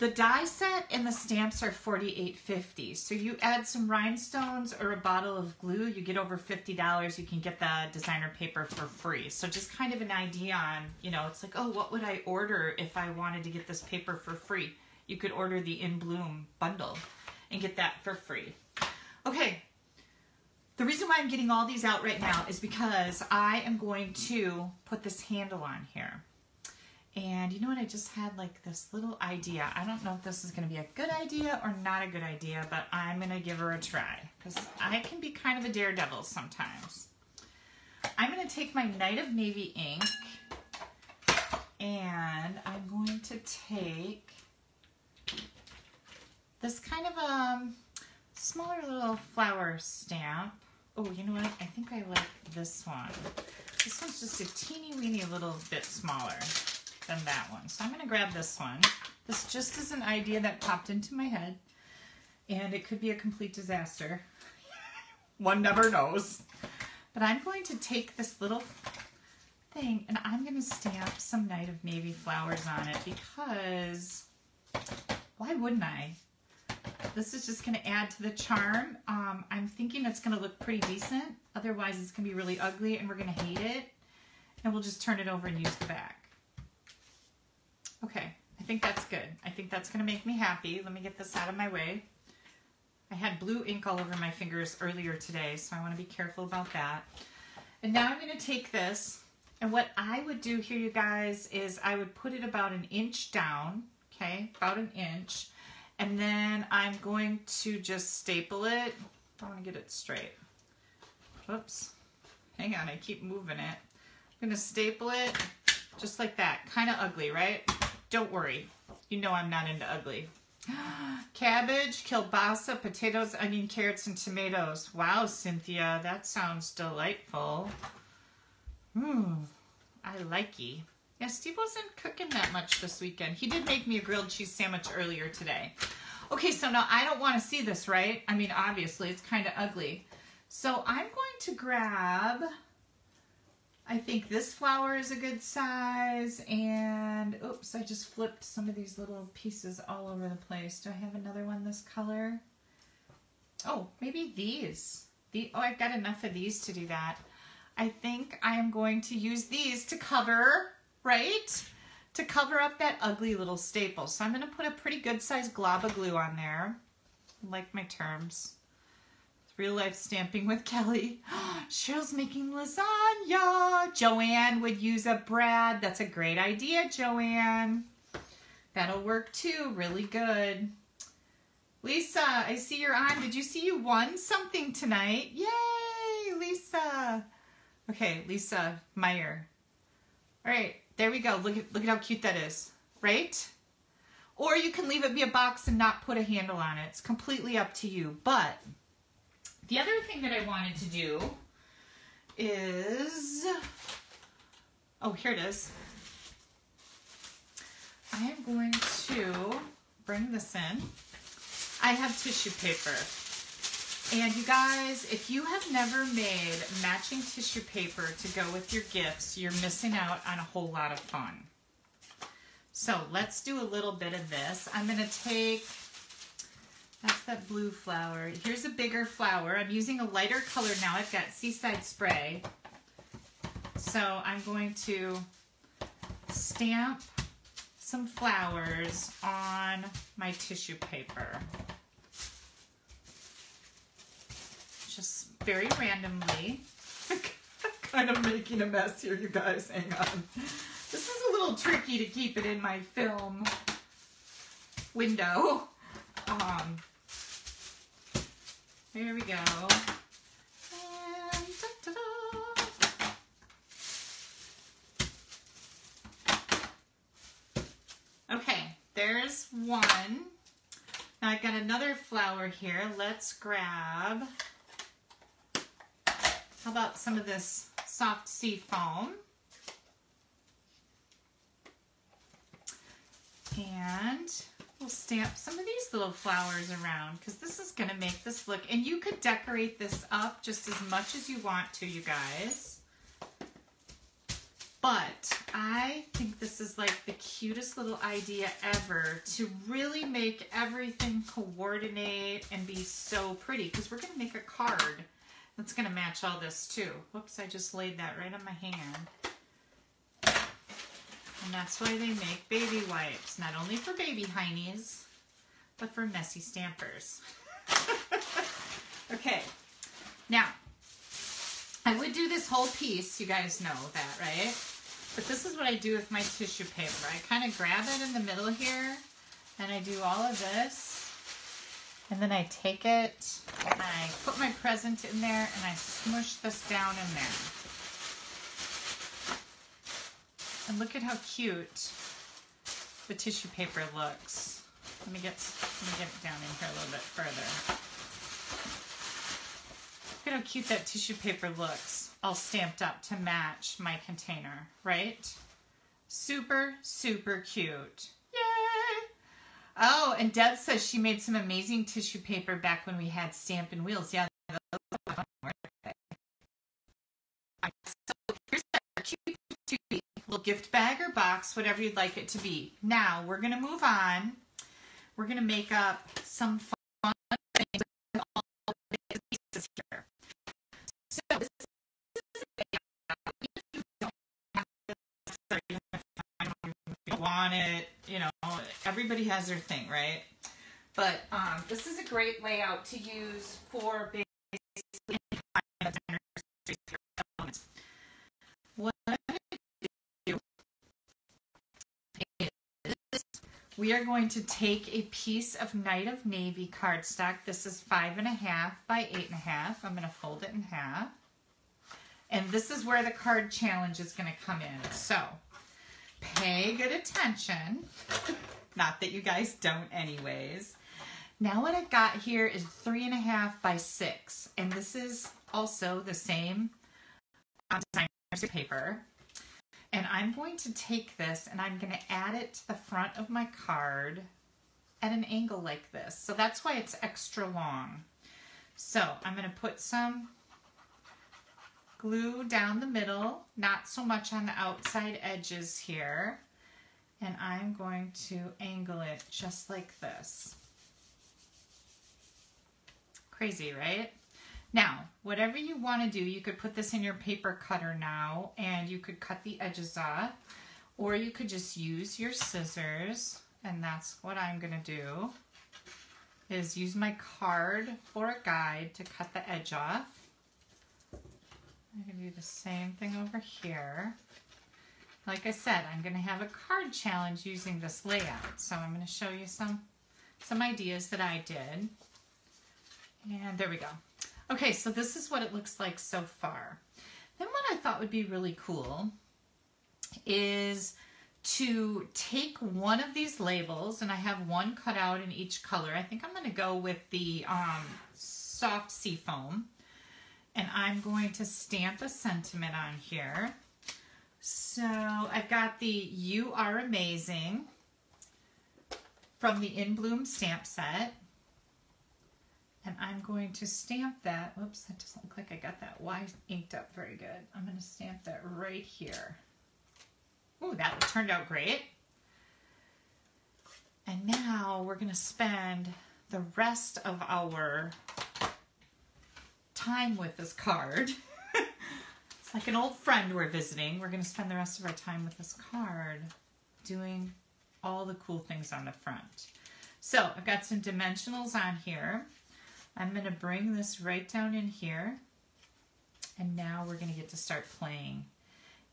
The die set and the stamps are $48.50. So you add some rhinestones or a bottle of glue, you get over $50. You can get the designer paper for free. So just kind of an idea on, you know, it's like, oh, what would I order if I wanted to get this paper for free? You could order the In Bloom bundle and get that for free. Okay, the reason why I'm getting all these out right now is because I am going to put this handle on here. And you know what? I just had like this little idea. I don't know if this is going to be a good idea or not a good idea, but I'm going to give her a try because I can be kind of a daredevil sometimes. I'm going to take my Night of Navy ink and I'm going to take this kind of a um, smaller little flower stamp. Oh, you know what? I think I like this one. This one's just a teeny weeny little bit smaller than that one. So I'm going to grab this one. This just is an idea that popped into my head. And it could be a complete disaster. *laughs* one never knows. But I'm going to take this little thing and I'm going to stamp some Night of Navy flowers on it because why wouldn't I? This is just going to add to the charm. Um, I'm thinking it's going to look pretty decent. Otherwise, it's going to be really ugly and we're going to hate it. And we'll just turn it over and use the back. Okay, I think that's good. I think that's going to make me happy. Let me get this out of my way. I had blue ink all over my fingers earlier today, so I want to be careful about that. And now I'm going to take this, and what I would do here, you guys, is I would put it about an inch down, okay, about an inch, and then I'm going to just staple it. I want to get it straight. Whoops. Hang on, I keep moving it. I'm going to staple it just like that. Kind of ugly, right? Don't worry. You know I'm not into ugly. *gasps* Cabbage, kielbasa, potatoes, onion, carrots, and tomatoes. Wow, Cynthia, that sounds delightful. Mmm, I like ye. Yeah, Steve wasn't cooking that much this weekend. He did make me a grilled cheese sandwich earlier today. Okay, so now I don't want to see this, right? I mean, obviously, it's kind of ugly. So I'm going to grab I think this flower is a good size and oops, I just flipped some of these little pieces all over the place. Do I have another one this color? Oh, maybe these. The, oh, I've got enough of these to do that. I think I am going to use these to cover, right? To cover up that ugly little staple. So I'm going to put a pretty good size glob of glue on there. I like my terms. Real life stamping with *laughs* Kelly. *gasps* Cheryl's making lasagna. Joanne would use a brad. That's a great idea, Joanne. That'll work too. Really good. Lisa, I see you're on. Did you see you won something tonight? Yay, Lisa. Okay, Lisa Meyer. All right, there we go. Look at, look at how cute that is, right? Or you can leave it be a box and not put a handle on it. It's completely up to you. But the other thing that I wanted to do is, oh, here it is. I am going to bring this in. I have tissue paper. And you guys, if you have never made matching tissue paper to go with your gifts, you're missing out on a whole lot of fun. So let's do a little bit of this. I'm going to take that's that blue flower. Here's a bigger flower. I'm using a lighter color now. I've got Seaside Spray. So I'm going to stamp some flowers on my tissue paper. Just very randomly. *laughs* kind of making a mess here, you guys. Hang on. This is a little tricky to keep it in my film window. Um, there we go. Okay, there's one. Now I've got another flower here. Let's grab, how about some of this soft sea foam? And we'll stamp some of these little flowers around because this is going to make this look, and you could decorate this up just as much as you want to, you guys. But I think this is like the cutest little idea ever to really make everything coordinate and be so pretty because we're going to make a card that's going to match all this too. Whoops, I just laid that right on my hand. And that's why they make baby wipes, not only for baby heinies, but for messy stampers. *laughs* okay, now, I would do this whole piece, you guys know that, right? But this is what I do with my tissue paper. I kind of grab it in the middle here, and I do all of this. And then I take it, and I put my present in there, and I smush this down in there. And look at how cute the tissue paper looks. Let me get let me get it down in here a little bit further. Look at how cute that tissue paper looks, all stamped up to match my container, right? Super, super cute. Oh, and Deb says she made some amazing tissue paper back when we had Stampin' Wheels. Yeah, so here's our cute little gift bag or box, whatever you'd like it to be. Now, we're going to move on. We're going to make up some fun things want it, you know, everybody has their thing, right? But um, this is a great layout to use for basically we are going to take a piece of Night of Navy cardstock. This is five and a half by eight and a half. I'm going to fold it in half. And this is where the card challenge is going to come in. So pay good attention. Not that you guys don't anyways. Now what I've got here is three and a half by six. And this is also the same designer's paper. And I'm going to take this and I'm going to add it to the front of my card at an angle like this. So that's why it's extra long. So I'm going to put some glue down the middle, not so much on the outside edges here. And I'm going to angle it just like this. Crazy, right? Now, whatever you want to do, you could put this in your paper cutter now and you could cut the edges off or you could just use your scissors and that's what I'm going to do is use my card for a guide to cut the edge off. I'm going to do the same thing over here. Like I said, I'm going to have a card challenge using this layout. So I'm going to show you some, some ideas that I did. And there we go. Okay, so this is what it looks like so far. Then what I thought would be really cool is to take one of these labels, and I have one cut out in each color. I think I'm going to go with the um, soft seafoam, and I'm going to stamp a sentiment on here. So I've got the You Are Amazing from the In Bloom stamp set. And I'm going to stamp that. Whoops, that doesn't look like I got that Y inked up very good. I'm going to stamp that right here. Ooh, that turned out great. And now we're going to spend the rest of our time with this card. *laughs* it's like an old friend we're visiting. We're going to spend the rest of our time with this card doing all the cool things on the front. So I've got some dimensionals on here. I'm going to bring this right down in here. And now we're going to get to start playing.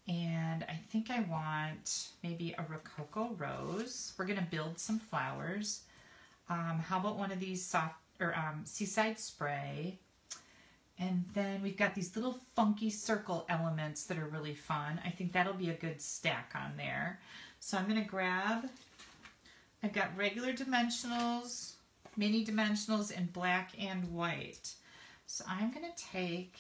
And I think I want maybe a Rococo rose. We're going to build some flowers. Um, how about one of these soft or um, seaside spray? And then we've got these little funky circle elements that are really fun. I think that'll be a good stack on there. So I'm going to grab, I've got regular dimensionals, mini dimensionals in black and white. So I'm going to take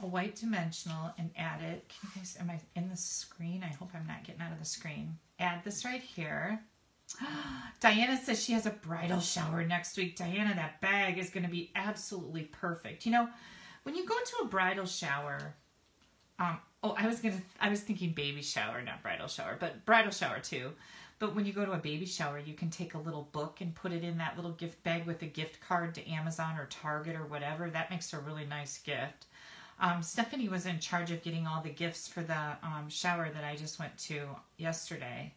a white dimensional and add it. Can you guys, am I in the screen? I hope I'm not getting out of the screen. Add this right here. *gasps* Diana says she has a bridal shower next week. Diana, that bag is going to be absolutely perfect. You know, when you go to a bridal shower, um, oh, I was gonna, I was thinking baby shower, not bridal shower, but bridal shower too. But when you go to a baby shower, you can take a little book and put it in that little gift bag with a gift card to Amazon or Target or whatever. That makes a really nice gift. Um, Stephanie was in charge of getting all the gifts for the um, shower that I just went to yesterday.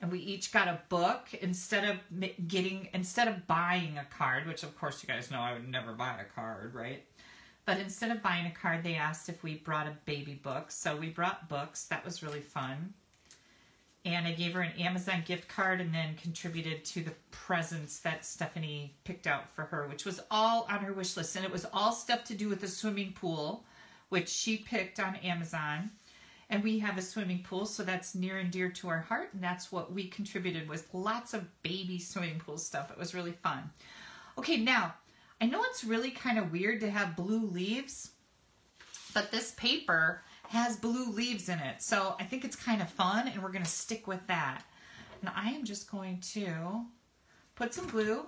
And we each got a book instead of getting, instead of buying a card, which of course you guys know I would never buy a card, right? But instead of buying a card, they asked if we brought a baby book. So we brought books. That was really fun and I gave her an Amazon gift card and then contributed to the presents that Stephanie picked out for her, which was all on her wish list. And it was all stuff to do with the swimming pool, which she picked on Amazon. And we have a swimming pool, so that's near and dear to our heart. And that's what we contributed with lots of baby swimming pool stuff. It was really fun. Okay, now, I know it's really kind of weird to have blue leaves, but this paper has blue leaves in it. So I think it's kind of fun and we're going to stick with that. And I am just going to put some glue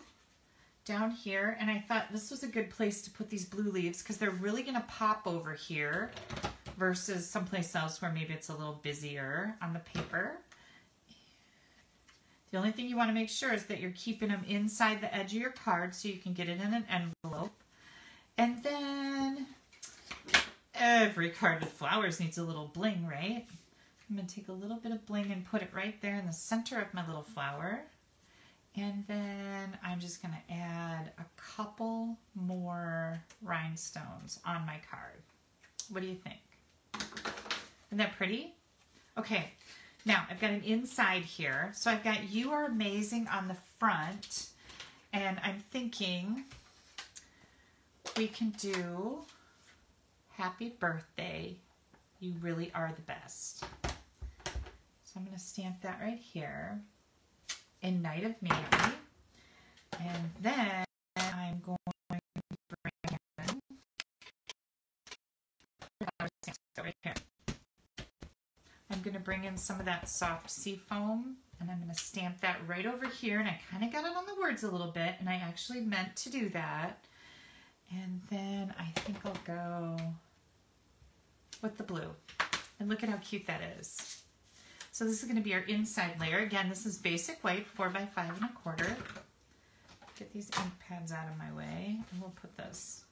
down here. And I thought this was a good place to put these blue leaves because they're really going to pop over here versus someplace else where maybe it's a little busier on the paper. The only thing you want to make sure is that you're keeping them inside the edge of your card so you can get it in an envelope. And then Every card with flowers needs a little bling, right? I'm going to take a little bit of bling and put it right there in the center of my little flower. And then I'm just going to add a couple more rhinestones on my card. What do you think? Isn't that pretty? Okay, now I've got an inside here. So I've got You Are Amazing on the front. And I'm thinking we can do happy birthday. You really are the best. So I'm going to stamp that right here in Night of Navy. And then I'm going right here. I'm going to bring in some of that soft sea foam and I'm going to stamp that right over here. And I kind of got it on the words a little bit and I actually meant to do that. And then I think I'll go with the blue. And look at how cute that is. So this is going to be our inside layer. Again, this is basic white, 4 by 5 and a quarter. Get these ink pads out of my way, and we'll put this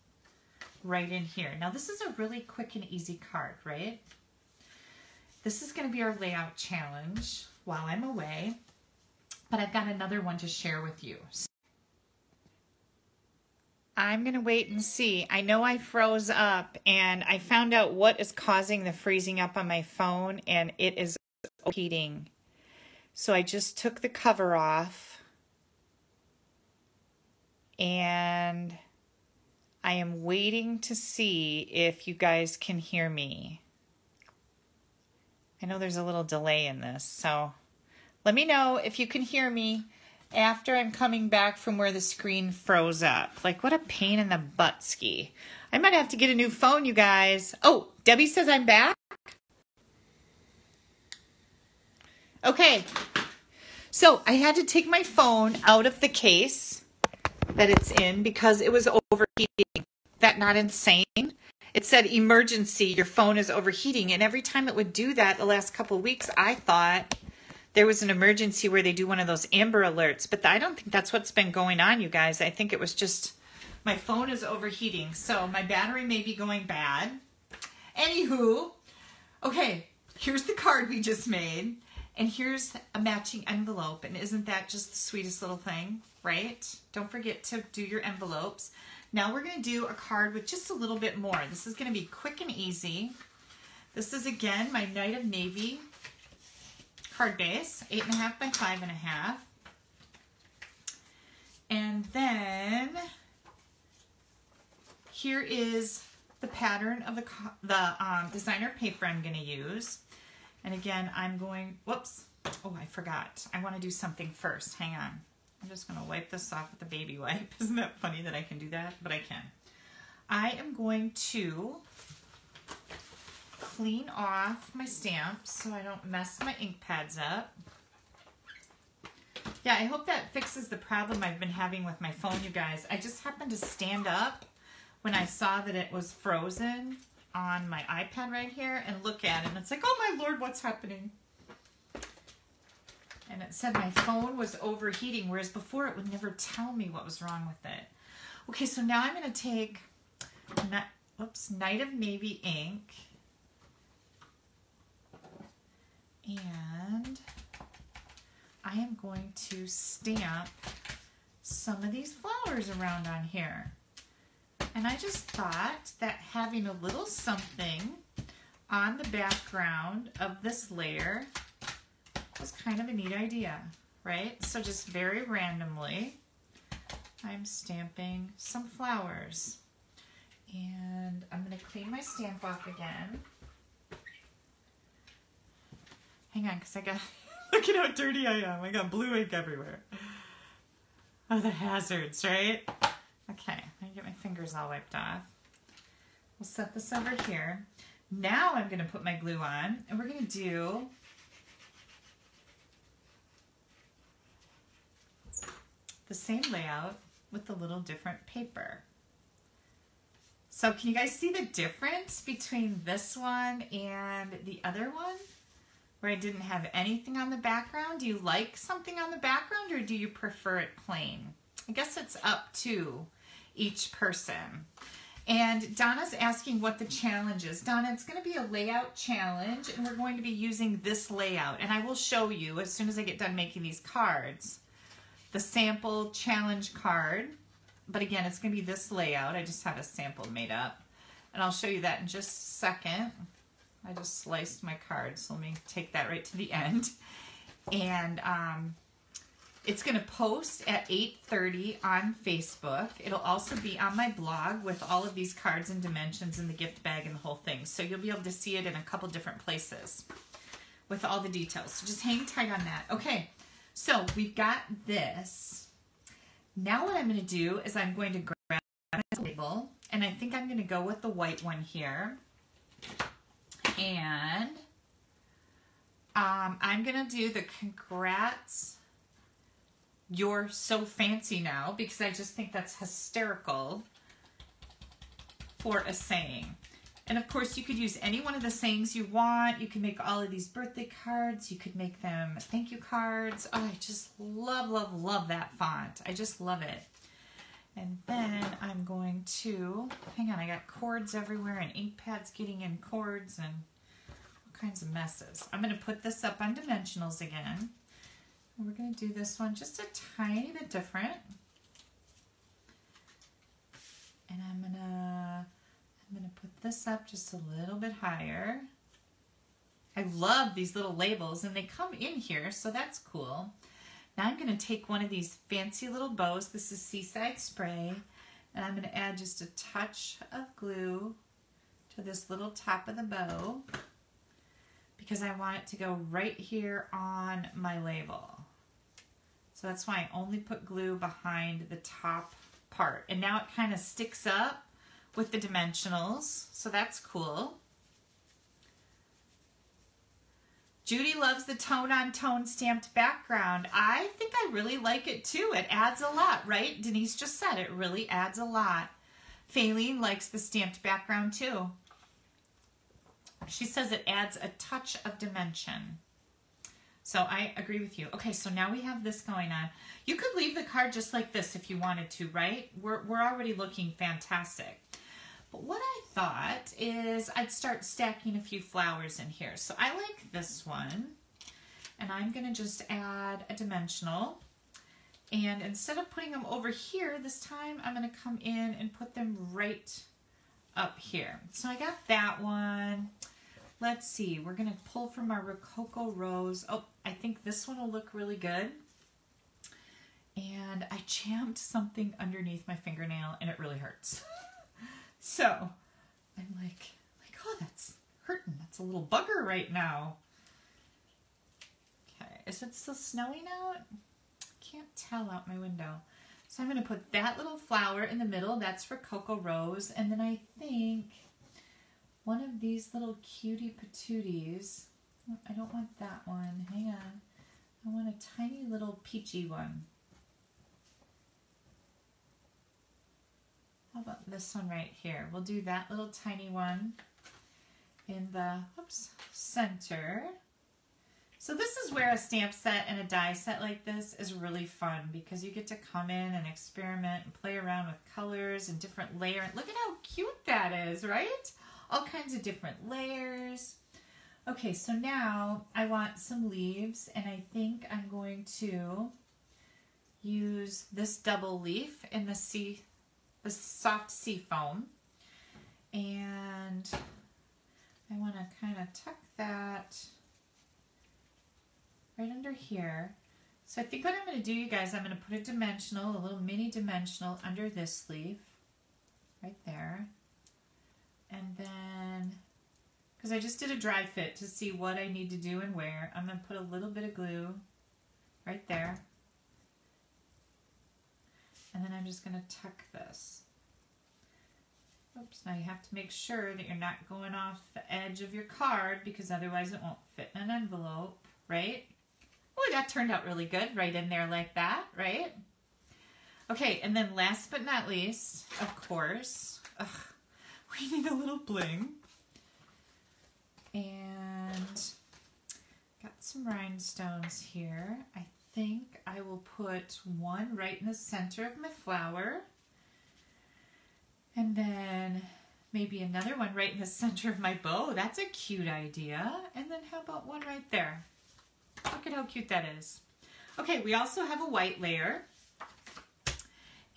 right in here. Now this is a really quick and easy card, right? This is going to be our layout challenge while I'm away, but I've got another one to share with you. I'm going to wait and see. I know I froze up and I found out what is causing the freezing up on my phone and it is heating. So I just took the cover off and I am waiting to see if you guys can hear me. I know there's a little delay in this, so let me know if you can hear me after I'm coming back from where the screen froze up. Like, what a pain in the butt ski. I might have to get a new phone, you guys. Oh, Debbie says I'm back. Okay. So I had to take my phone out of the case that it's in because it was overheating. That not insane? It said emergency, your phone is overheating. And every time it would do that the last couple weeks, I thought there was an emergency where they do one of those Amber Alerts, but I don't think that's what's been going on, you guys. I think it was just my phone is overheating, so my battery may be going bad. Anywho, okay, here's the card we just made, and here's a matching envelope, and isn't that just the sweetest little thing, right? Don't forget to do your envelopes. Now we're going to do a card with just a little bit more. This is going to be quick and easy. This is, again, my Night of Navy card base, eight and a half by five and a half. And then here is the pattern of the, the um, designer paper I'm going to use. And again, I'm going, whoops, oh, I forgot. I want to do something first. Hang on. I'm just going to wipe this off with a baby wipe. *laughs* Isn't that funny that I can do that? But I can. I am going to clean off my stamps so I don't mess my ink pads up. Yeah, I hope that fixes the problem I've been having with my phone, you guys. I just happened to stand up when I saw that it was frozen on my iPad right here and look at it. And it's like, oh my lord, what's happening? And it said my phone was overheating, whereas before it would never tell me what was wrong with it. Okay, so now I'm going to take, oops, Night of Navy ink. And I am going to stamp some of these flowers around on here. And I just thought that having a little something on the background of this layer was kind of a neat idea, right? So just very randomly, I'm stamping some flowers. And I'm to clean my stamp off again. Hang on, because I got, *laughs* look at how dirty I am. I got blue ink everywhere. Oh, the hazards, right? Okay, I get my fingers all wiped off. We'll set this over here. Now I'm to put my glue on, and we're to do the same layout with a little different paper. So can you guys see the difference between this one and the other one? Where I didn't have anything on the background. Do you like something on the background or do you prefer it plain? I guess it's up to each person. And Donna's asking what the challenge is. Donna, it's going to be a layout challenge and we're going to be using this layout. And I will show you as soon as I get done making these cards the sample challenge card. But again, it's going to be this layout. I just have a sample made up. And I'll show you that in just a second. I just sliced my card, so let me take that right to the end. And um, it's going to post at 8.30 on Facebook. It'll also be on my blog with all of these cards and dimensions and the gift bag and the whole thing. So you'll be able to see it in a couple different places with all the details. So just hang tight on that. Okay, so we've got this. Now what I'm going to do is I'm going to grab my label, and I think I'm going to go with the white one here. And um, I'm going to do the congrats you're so fancy now because I just think that's hysterical for a saying. And of course, you could use any one of the sayings you want. You can make all of these birthday cards. You could make them thank you cards. Oh, I just love, love, love that font. I just love it. And then I'm going to, hang on, I got cords everywhere and ink pads getting in cords and all kinds of messes. I'm going to put this up on dimensionals again. And we're going to do this one just a tiny bit different. And I'm going to I'm going to put this up just a little bit higher. I love these little labels and they come in here, so that's cool. Now I'm going to take one of these fancy little bows. This is Seaside Spray. And I'm going to add just a touch of glue to this little top of the bow because I want it to go right here on my label. So that's why I only put glue behind the top part. And now it kind of sticks up with the dimensionals, so that's cool. Judy loves the tone-on-tone -tone stamped background. I think I really like it too. It adds a lot, right? Denise just said it really adds a lot. Faylene likes the stamped background too. She says it adds a touch of dimension. So I agree with you. Okay, so now we have this going on. You could leave the card just like this if you wanted to, right? We're, we're already looking fantastic. But what I thought is I'd start stacking a few flowers in here. So I like this one. And I'm going to just add a dimensional. And instead of putting them over here, this time I'm going to come in and put them right up here. So I got that one. Let's see, we're going to pull from our Rococo Rose. Oh, I think this one will look really good. And I jammed something underneath my fingernail and it really hurts. *laughs* so I'm like, like, oh, that's hurting. That's a little bugger right now. Okay, is it still snowing out? Can't tell out my window. So I'm going to put that little flower in the middle. That's Rococo Rose. And then I think one of these little cutie patooties. I don't want that one. Hang on. I want a tiny little peachy one. How about this one right here? We'll do that little tiny one in the oops, center. So this is where a stamp set and a die set like this is really fun because you get to come in and experiment and play around with colors and different layers. Look at how cute that is, right? All kinds of different layers. Okay, so now I want some leaves and I think I'm going to use this double leaf in the sea, the soft sea foam. And I want to kind of tuck that right under here. So I think what I'm going to do, you guys, I'm going to put a dimensional, a little mini dimensional under this leaf, right there. And then, because I just did a dry fit to see what I need to do and where, I'm going to put a little bit of glue right there. And then I'm just going to tuck this. Oops, now you have to make sure that you're not going off the edge of your card because otherwise it won't fit in an envelope, right? Oh, that turned out really good right in there like that, right? Okay, and then last but not least, of course, ugh, we need a little bling. And got some rhinestones here. I think I will put one right in the center of my flower. And then maybe another one right in the center of my bow. That's a cute idea. And then how about one right there? Look at how cute that is. Okay, we also have a white layer.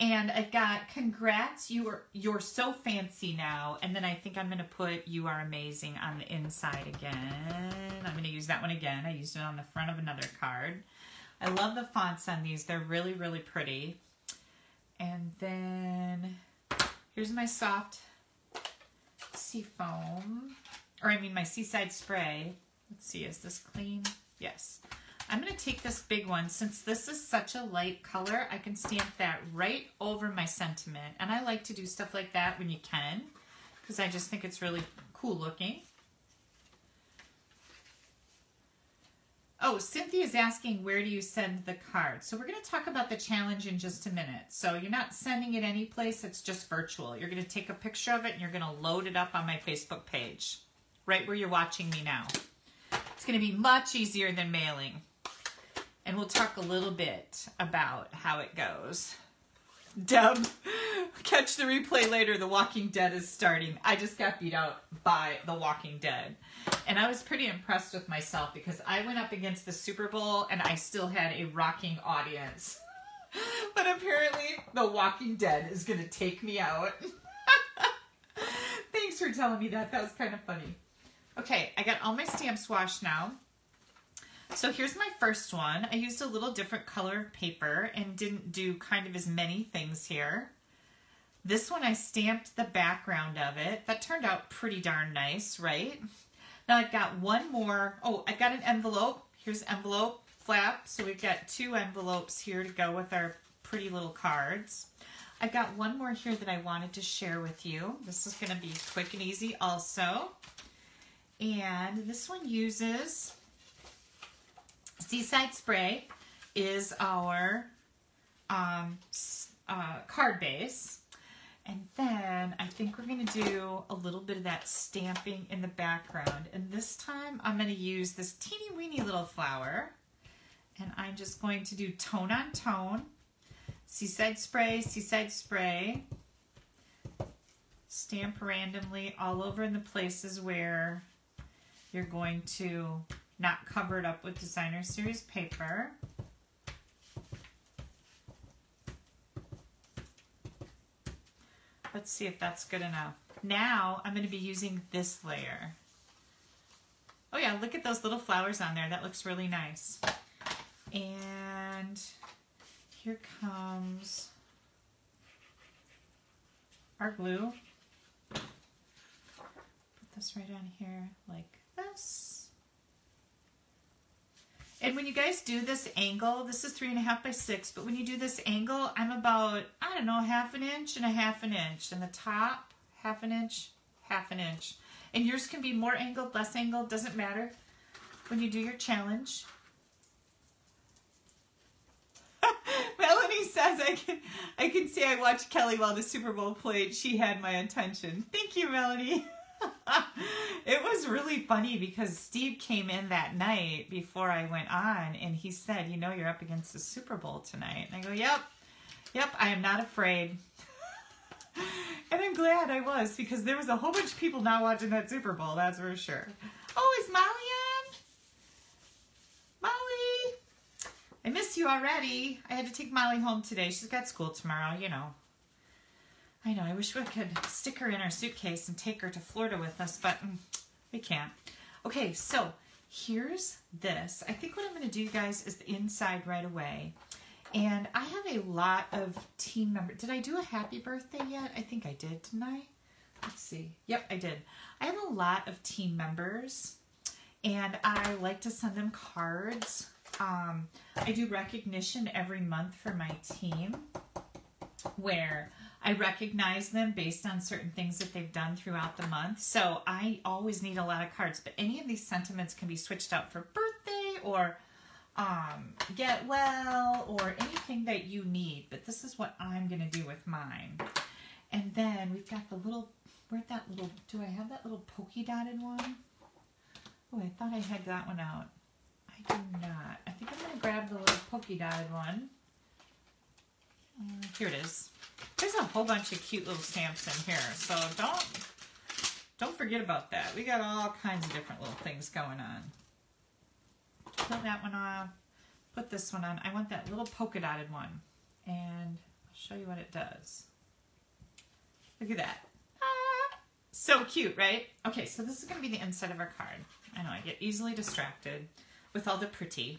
And I've got congrats, you are you're so fancy now. And then I think I'm gonna put you are amazing on the inside again. I'm gonna use that one again. I used it on the front of another card. I love the fonts on these. They're really, really pretty. And then here's my soft sea foam, or I mean my seaside spray. Let's see, is this clean? Yes. I'm going to take this big one. Since this is such a light color, I can stamp that right over my sentiment. And I like to do stuff like that when you can, because I just think it's really cool looking. Oh, Cynthia is asking, where do you send the card? So we're going to talk about the challenge in just a minute. So you're not sending it any place. It's just virtual. You're going to take a picture of it and you're going to load it up on my Facebook page, right where you're watching me now. It's going to be much easier than mailing. And we'll talk a little bit about how it goes. Deb, catch the replay later. The Walking Dead is starting. I just got beat out by The Walking Dead. And I was pretty impressed with myself because I went up against the Super Bowl and I still had a rocking audience. *laughs* But apparently, The Walking Dead is going to take me out. *laughs* Thanks for telling me that. That was kind of funny. Okay, I got all my stamps washed now. So here's my first one. I used a little different color of paper and didn't do kind of as many things here. This one I stamped the background of it. That turned out pretty darn nice, right? Now I've got one more. Oh, I've got an envelope. Here's envelope flap. So we've got two envelopes here to go with our pretty little cards. I've got one more here that I wanted to share with you. This is going to be quick and easy also. And this one uses Seaside Spray is our um, uh, card base. And then I think we're going to do a little bit of that stamping in the background. And this time I'm going to use this teeny weeny little flower. And I'm just going to do tone on tone. Seaside spray, seaside spray. Stamp randomly all over in the places where you're going to not covered up with designer series paper. Let's see if that's good enough. Now I'm going to be using this layer. Oh yeah, look at those little flowers on there. That looks really nice. And here comes our glue. Put this right on here like this. And when you guys do this angle, this is three and a half by six, but when you do this angle, I'm about, I don't know, half an inch and a half an inch. And the top, half an inch, half an inch. And yours can be more angled, less angled, doesn't matter when you do your challenge. *laughs* Melanie says I can I can say I watched Kelly while the Super Bowl played. She had my attention. Thank you, Melanie. *laughs* *laughs* it was really funny because Steve came in that night before I went on and he said, You know, you're up against the Super Bowl tonight. And I go, Yep, yep, I am not afraid. *laughs* and I'm glad I was because there was a whole bunch of people not watching that Super Bowl, that's for sure. Oh, is Molly on? Molly! I miss you already. I had to take Molly home today. She's got school tomorrow, you know. I know, I wish we could stick her in our suitcase and take her to Florida with us, but mm, we can't. Okay, so here's this. I think what I'm going to do, guys, is the inside right away. And I have a lot of team members. Did I do a happy birthday yet? I think I did, didn't I? Let's see. Yep, I did. I have a lot of team members, and I like to send them cards. Um, I do recognition every month for my team, where I recognize them based on certain things that they've done throughout the month. So I always need a lot of cards, but any of these sentiments can be switched out for birthday or um, get well or anything that you need. But this is what I'm going to do with mine. And then we've got the little, where'd that little, do I have that little pokey dotted one? Oh, I thought I had that one out. I do not. I think I'm going to grab the little pokey dotted one. Uh, here it is. There's a whole bunch of cute little stamps in here, so don't don't forget about that. We got all kinds of different little things going on. Put that one off. Put this one on. I want that little polka dotted one. And I'll show you what it does. Look at that. Ah, so cute, right? Okay, so this is going to be the inside of our card. I know, I get easily distracted with all the pretty.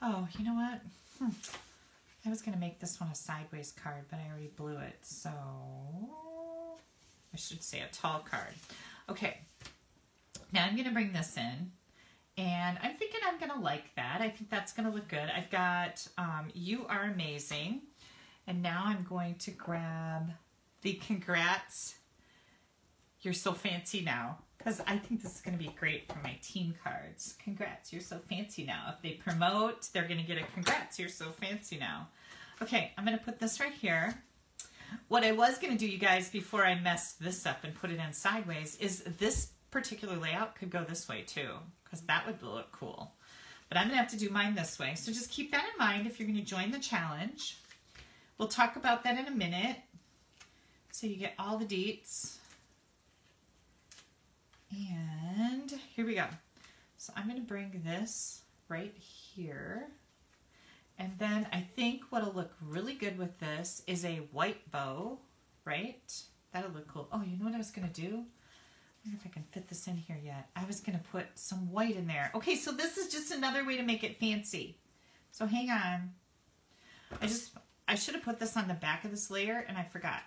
Oh, you know what? Hmm. I was going to make this one a sideways card, but I already blew it. So I should say a tall card. Okay. Now I'm going to bring this in. And I'm thinking I'm going to like that. I think that's going to look good. I've got um, You Are Amazing. And now I'm going to grab the Congrats. You're so fancy now. Because I think this is going to be great for my team cards. Congrats, you're so fancy now. If they promote, they're going to get a congrats, you're so fancy now. Okay, I'm going to put this right here. What I was going to do, you guys, before I messed this up and put it in sideways, is this particular layout could go this way too, because that would look cool. But I'm going to have to do mine this way. So just keep that in mind if you're going to join the challenge. We'll talk about that in a minute. So you get all the deets. And here we go. So I'm to bring this right here. And then I think what'll look really good with this is a white bow, right? That'll look cool. Oh, you know what I was to do? I wonder if I can fit this in here yet. I was to put some white in there. Okay, so this is just another way to make it fancy. So hang on. I just, I should have put this on the back of this layer and I forgot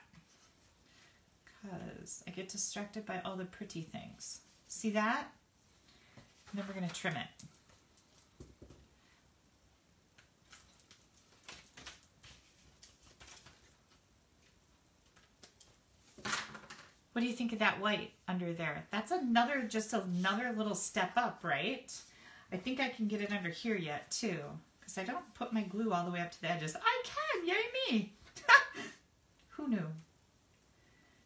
because I get distracted by all the pretty things. See that? And then we're going to trim it. What do you think of that white under there? That's another, just another little step up, right? I think I can get it under here yet too, because I don't put my glue all the way up to the edges. I can, yay me! *laughs* Who knew?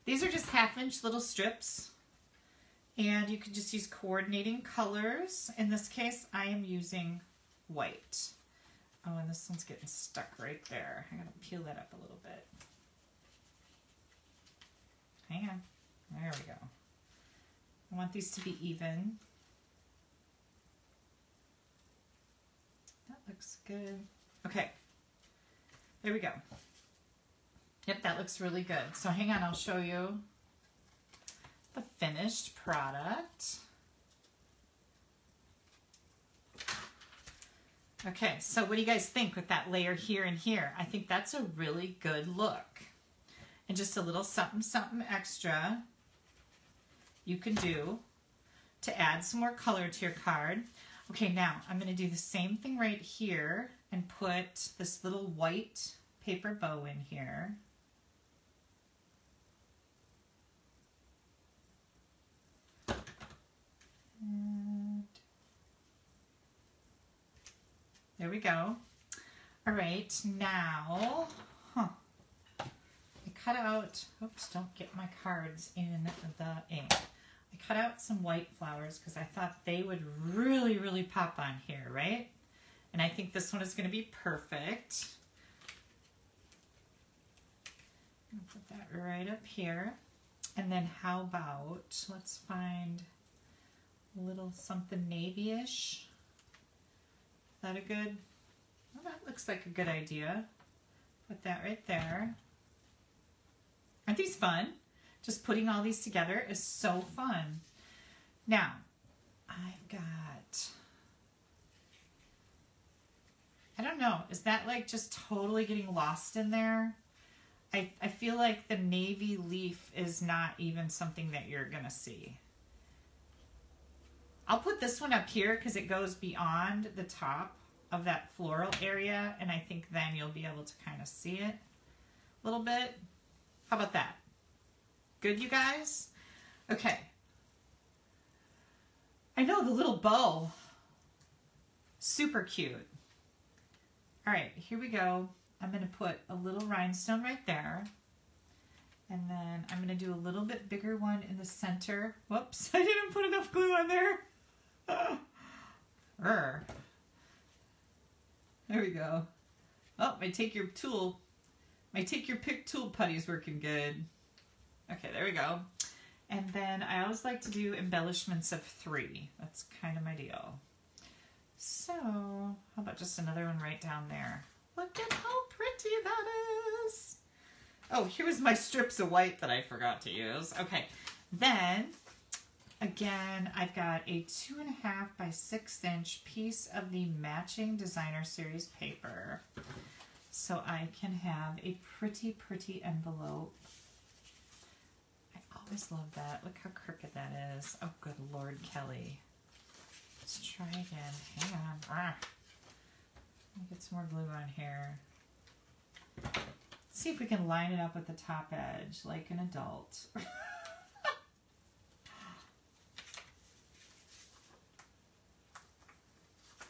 These are just half inch little strips and you can just use coordinating colors. In this case, I am using white. Oh, and this one's getting stuck right there. I gotta peel that up a little bit. Hang on. There we go. I want these to be even. That looks good. Okay. There we go. Yep, that looks really good. So hang on, I'll show you the finished product. Okay, so what do you guys think with that layer here and here? I think that's a really good look. And just a little something something extra you can do to add some more color to your card. Okay, now I'm going to do the same thing right here and put this little white paper bow in here. And there we go. All right, now, huh, I cut out, oops, don't get my cards in the ink. I cut out some white flowers because I thought they would really, really pop on here, right? And I think this one is going to be perfect. Put that right up here. And then how about, let's find a little something navy-ish. Is that a good, well, that looks like a good idea. Put that right there. Aren't these fun? Just putting all these together is so fun. Now, I've got, I don't know, is that like just totally getting lost in there? I, I feel like the navy leaf is not even something that you're going to see. I'll put this one up here because it goes beyond the top of that floral area and I think then you'll be able to kind of see it a little bit. How about that? Good, you guys? Okay. I know the little bow. Super cute. All right, here we go. I'm going to put a little rhinestone right there. And then I'm going to do a little bit bigger one in the center. Whoops, *laughs* I didn't put enough glue on there. There we go. Oh, my take your tool. My take your pick tool putty is working good. Okay, there we go. And then I always like to do embellishments of three. That's kind of my deal. So, how about just another one right down there? Look at how pretty that is. Oh, here was my strips of white that I forgot to use. Okay, then again, I've got a two and a half by six inch piece of the matching designer series paper. So I can have a pretty, pretty envelope I always love that. Look how crooked that is. Oh, good Lord, Kelly. Let's try again. Hang on. Ah. Let me get some more glue on here. Let's see if we can line it up with the top edge like an adult. *laughs*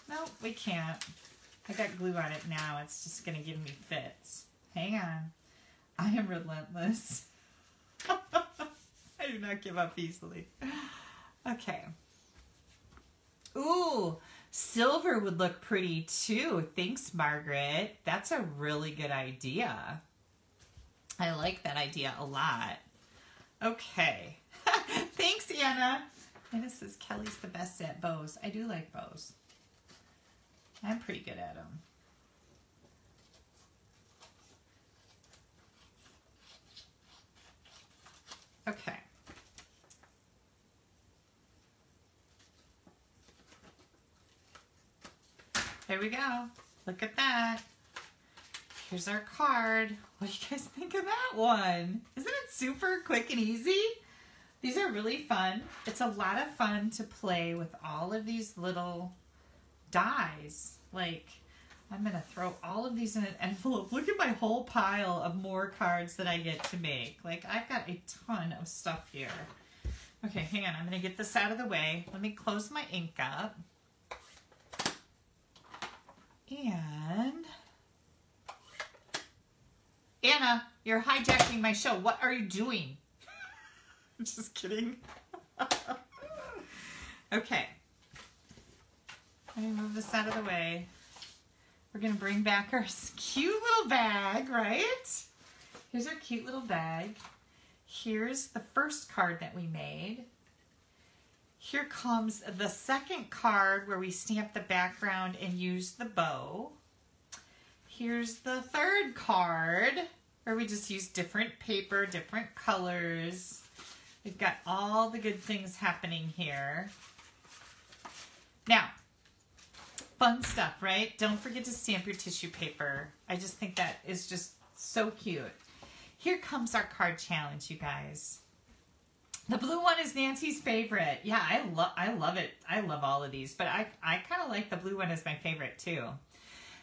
no, we can't. I got glue on it now. It's just going to give me fits. Hang on. I am relentless. *laughs* I do not give up easily. Okay. Ooh, silver would look pretty too. Thanks, Margaret. That's a really good idea. I like that idea a lot. Okay. *laughs* Thanks, Anna. Anna says Kelly's the best at bows. I do like bows. I'm pretty good at them. Okay. There we go. Look at that. Here's our card. What do you guys think of that one? Isn't it super quick and easy? These are really fun. It's a lot of fun to play with all of these little dies. Like, I'm going to throw all of these in an *laughs* envelope. Look at my whole pile of more cards that I get to make. Like, I've got a ton of stuff here. Okay, hang on. I'm going to get this out of the way. Let me close my ink up. And Anna, you're hijacking my show. What are you doing? I'm *laughs* Just kidding. *laughs* okay. Let me move this out of the way. We're to bring back our *laughs* cute little bag, right? Here's our cute little bag. Here's the first card that we made. Here comes the second card where we stamp the background and use the bow. Here's the third card where we just use different paper, different colors. We've got all the good things happening here. Now, fun stuff, right? Don't forget to stamp your tissue paper. I just think that is just so cute. Here comes our card challenge, you guys. The blue one is Nancy's favorite. Yeah, I love I love it. I love all of these, but I I kind of like the blue one as my favorite too.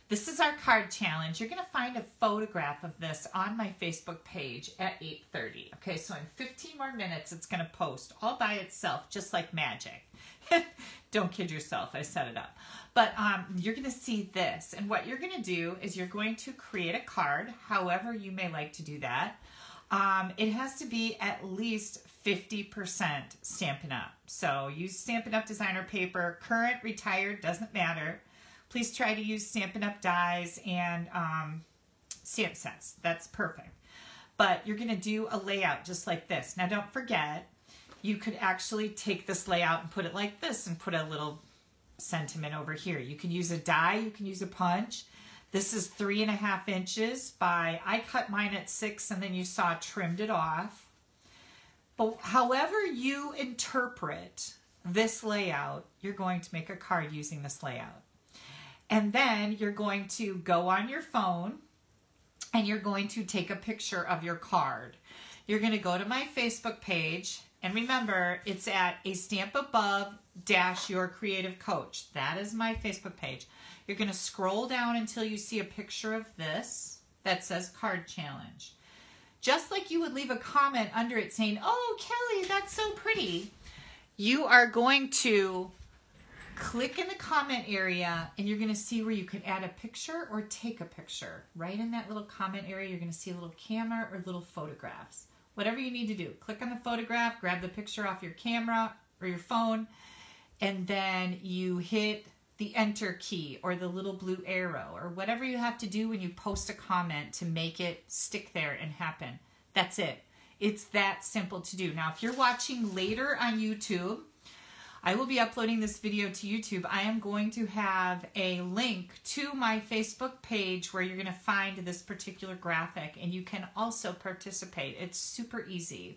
This is our card challenge. You're going to find a photograph of this on my Facebook page at 8:30. Okay, so in 15 more minutes it's going to post all by itself just like magic. *laughs* Don't kid yourself. I set it up. But um, you're going to see this. And what you're going to do is you're going to create a card, however you may like to do that. Um, it has to be at least 50% Stampin' Up. So use Stampin' Up designer paper, current, retired, doesn't matter. Please try to use Stampin' Up dies and um, stamp sets. That's perfect. But you're going to do a layout just like this. Now don't forget, you could actually take this layout and put it like this and put a little sentiment over here. You can use a die, you can use a punch. This is three and a half inches by, I cut mine at six and then you saw trimmed it off. But however you interpret this layout, you're going to make a card using this layout. And then you're going to go on your phone and you're going to take a picture of your card. You're going to go to my Facebook page and remember it's at a stamp above dash your creative coach. That is my Facebook page. You're going to scroll down until you see a picture of this that says card challenge. Just like you would leave a comment under it saying, oh, Kelly, that's so pretty. You are going to click in the comment area and you're going to see where you can add a picture or take a picture. Right in that little comment area, you're going to see a little camera or little photographs. Whatever you need to do. Click on the photograph, grab the picture off your camera or your phone, and then you hit the enter key or the little blue arrow or whatever you have to do when you post a comment to make it stick there and happen. That's it. It's that simple to do. Now, if you're watching later on YouTube, I will be uploading this video to YouTube. I am going to have a link to my Facebook page where you're going to find this particular graphic and you can also participate. It's super easy.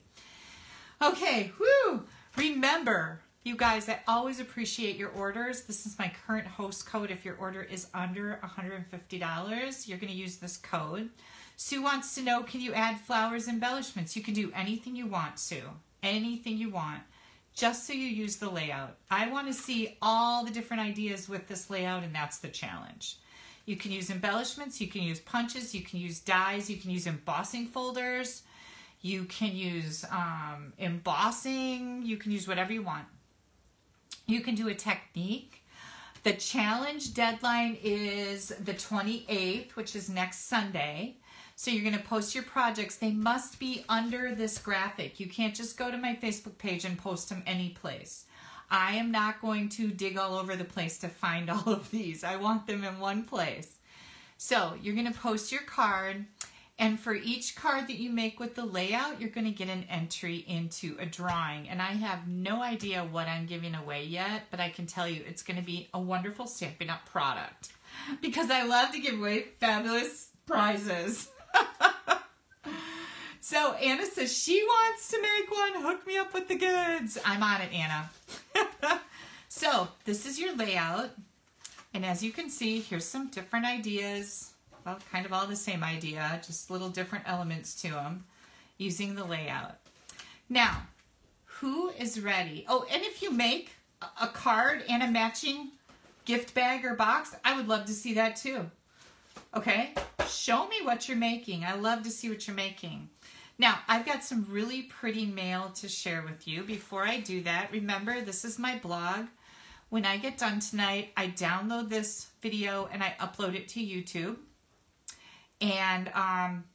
Okay, whoo! Remember, you guys, I always appreciate your orders. This is my current host code. If your order is under $150, you're going to use this code. Sue wants to know, can you add flowers embellishments? You can do anything you want, Sue. Anything you want. Just so you use the layout. I want to see all the different ideas with this layout, and that's the challenge. You can use embellishments, you can use punches, you can use dies, you can use embossing folders, you can use um, embossing, you can use whatever you want. You can do a technique. The challenge deadline is the 28th, which is next Sunday. So you're going to post your projects. They must be under this graphic. You can't just go to my Facebook page and post them any place. I am not going to dig all over the place to find *laughs* all of these. I want them in one place. So you're going to post your card and for each card that you make with the layout, you're going to get an entry into a drawing. And I have no idea what I'm giving away yet, but I can tell you it's going to be a wonderful Stampin' Up product *laughs* because I love to give away fabulous prizes. *laughs* so Anna says she wants to make one. Hook me up with the goods. I'm on it, Anna. *laughs* so this is your layout. And as you can see, here's some different ideas well, kind of all the same idea, just little different elements to them using the layout. Now, who is ready? Oh, and if you make a card and a matching gift bag or box, I would love to see that too. Okay, show me what you're making. I love to see what you're making. Now, I've got some really pretty mail to share with you. Before I do that, remember this is my blog. When I get done tonight, I download this video and I upload it to YouTube and um,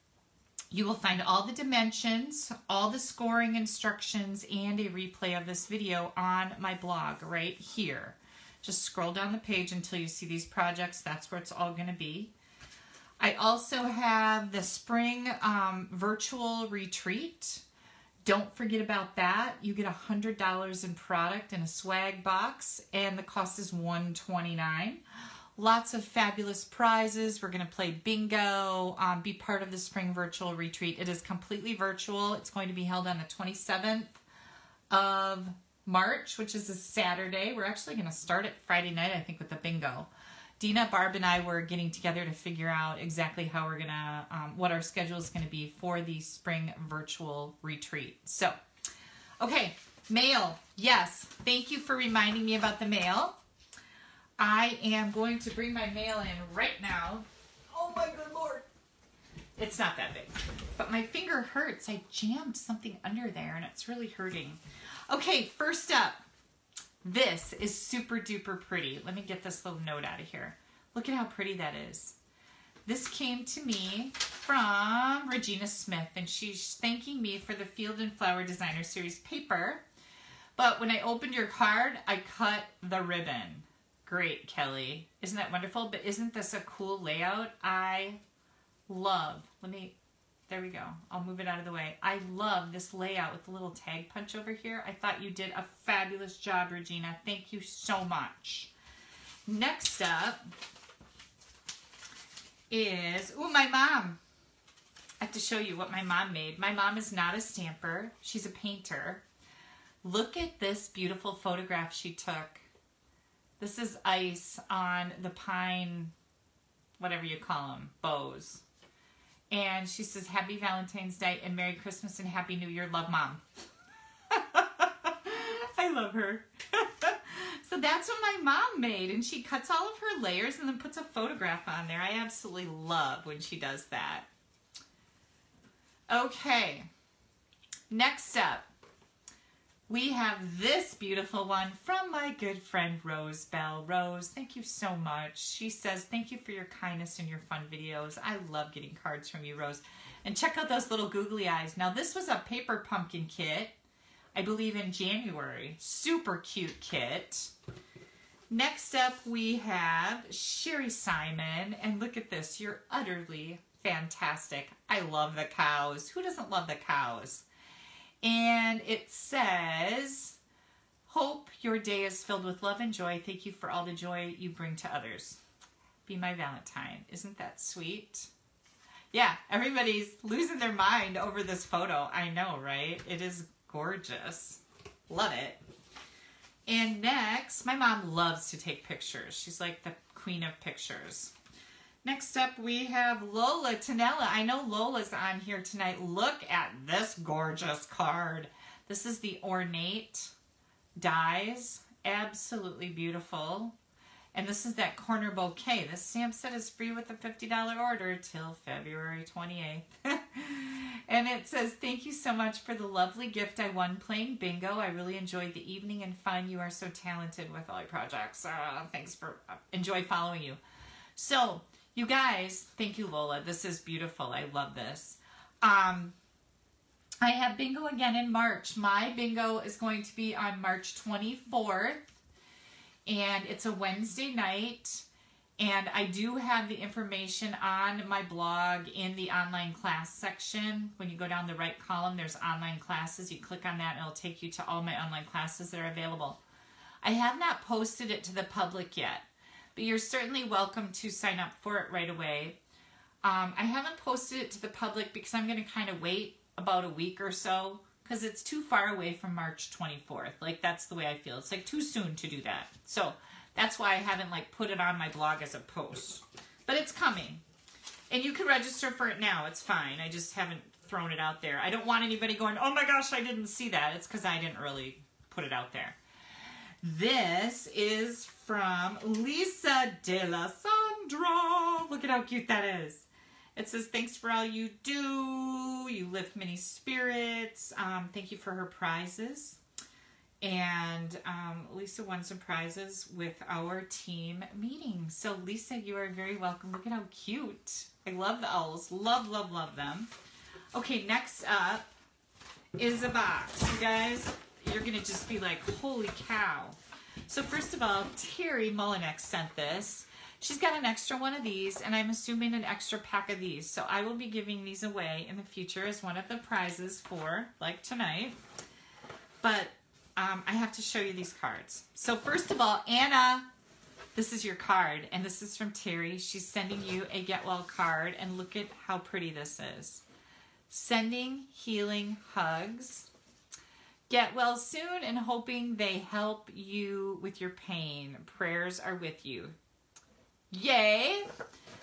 you will find all the dimensions, all the scoring instructions, and a replay of this video on my blog right here. Just scroll down the page until you see these projects. That's where it's all going to be. I also have the spring um, virtual retreat. Don't forget about that. You get $100 in product in a swag box, and the cost is 129 lots of fabulous prizes. We're going to play bingo, um, be part of the spring virtual retreat. It is completely virtual. It's going to be held on the 27th of March, which is a Saturday. We're actually going to start it Friday night, I think, with the bingo. Dina, Barb, and I were getting together to figure out exactly how we're to, um, what our schedule is to be for the spring virtual retreat. So, Okay, mail. Yes, thank you for reminding me about the mail. I am going to bring my mail in right now. Oh my good lord. It's not that big, but my finger hurts. I jammed something under there and it's really hurting. Okay, first up, this is super duper pretty. Let me get this little note out of here. Look at how pretty that is. This came to me from Regina Smith, and she's thanking me for the Field and Flower Designer Series paper. But when I opened your card, I cut the ribbon. Great, Kelly. Isn't that wonderful? But isn't this a cool layout? I love, let me, there we go. I'll move it out of the way. I love this layout with the little tag punch over here. I thought you did a fabulous job, Regina. Thank you so much. Next up, is, oh, my mom. I have to show you what my mom made. My mom is not a stamper. She's a painter. Look at this beautiful photograph she took. This is ice on the pine, whatever you call them, bows. And she says, Happy Valentine's Day and Merry Christmas and Happy New Year. Love, Mom. *laughs* I love her. *laughs* So that's what my mom made, and she cuts all of her layers and then puts a photograph on there. I absolutely love when she does that. Okay, next up, we have this beautiful one from my good friend Rose Bell. Rose, thank you so much. She says, thank you for your kindness and your fun videos. I love getting cards from you, Rose. And check out those little googly eyes. Now, this was a paper pumpkin kit I believe in January. Super cute kit. Next up we have Sherry Simon. And look at this. You're utterly fantastic. I love the cows. Who doesn't love the cows? And it says, Hope your day is filled with love and joy. Thank you for all the joy you bring to others. Be my Valentine. Isn't that sweet? Yeah, everybody's losing their mind over this photo. I know, right? It is gorgeous. Love it. And next, my mom loves to take pictures. She's like the queen of pictures. Next up, we have Lola Tanella. I know Lola's on here tonight. Look at this gorgeous card. This is the Ornate Dies. Absolutely beautiful. And this is that corner bouquet. This stamp set is free with a $50 order till February 28th. *laughs* and it says, thank you so much for the lovely gift I won playing bingo. I really enjoyed the evening and fun. You are so talented with all your projects. Uh, thanks for, uh, enjoy following you. So, you guys, thank you, Lola. This is beautiful. I love this. Um, I have bingo again in March. My bingo is going to be on March 24th and it's a Wednesday night. And I do have the information on my blog in the online class section. When you go down the right column, there's online classes. You click on that and it'll take you to all my online classes that are available. I have not posted it to the public yet, but you're certainly welcome to sign up for it right away. Um, I haven't posted it to the public because I'm going to kind of wait about a week or so because it's too far away from March 24th. Like that's the way I feel. It's like too soon to do that. So that's why I haven't like put it on my blog as a post. But it's coming. And you can register for it now. It's fine. I just haven't thrown it out there. I don't want anybody going, oh my gosh, I didn't see that. It's because I didn't really put it out there. This is from Lisa De La Sandra. Look at how cute that is. It says, thanks for all you do. You lift many spirits. Um, thank you for her prizes. And um, Lisa won some prizes with our team meeting. So Lisa, you are very welcome. Look at how cute. I love the owls. Love, love, love them. Okay, next up is a box. You guys, you're going to just be like, holy cow. So first of all, Terry Mullinex sent this. She's got an extra one of these, and I'm assuming an extra pack of these. So I will be giving these away in the future as one of the prizes for, like tonight. But um, I have to show you these cards. So first of all, Anna, this is your card, and this is from Terry. She's sending you a Get Well card, and look at how pretty this is. Sending healing hugs. Get well soon and hoping they help you with your pain. Prayers are with you. Yay!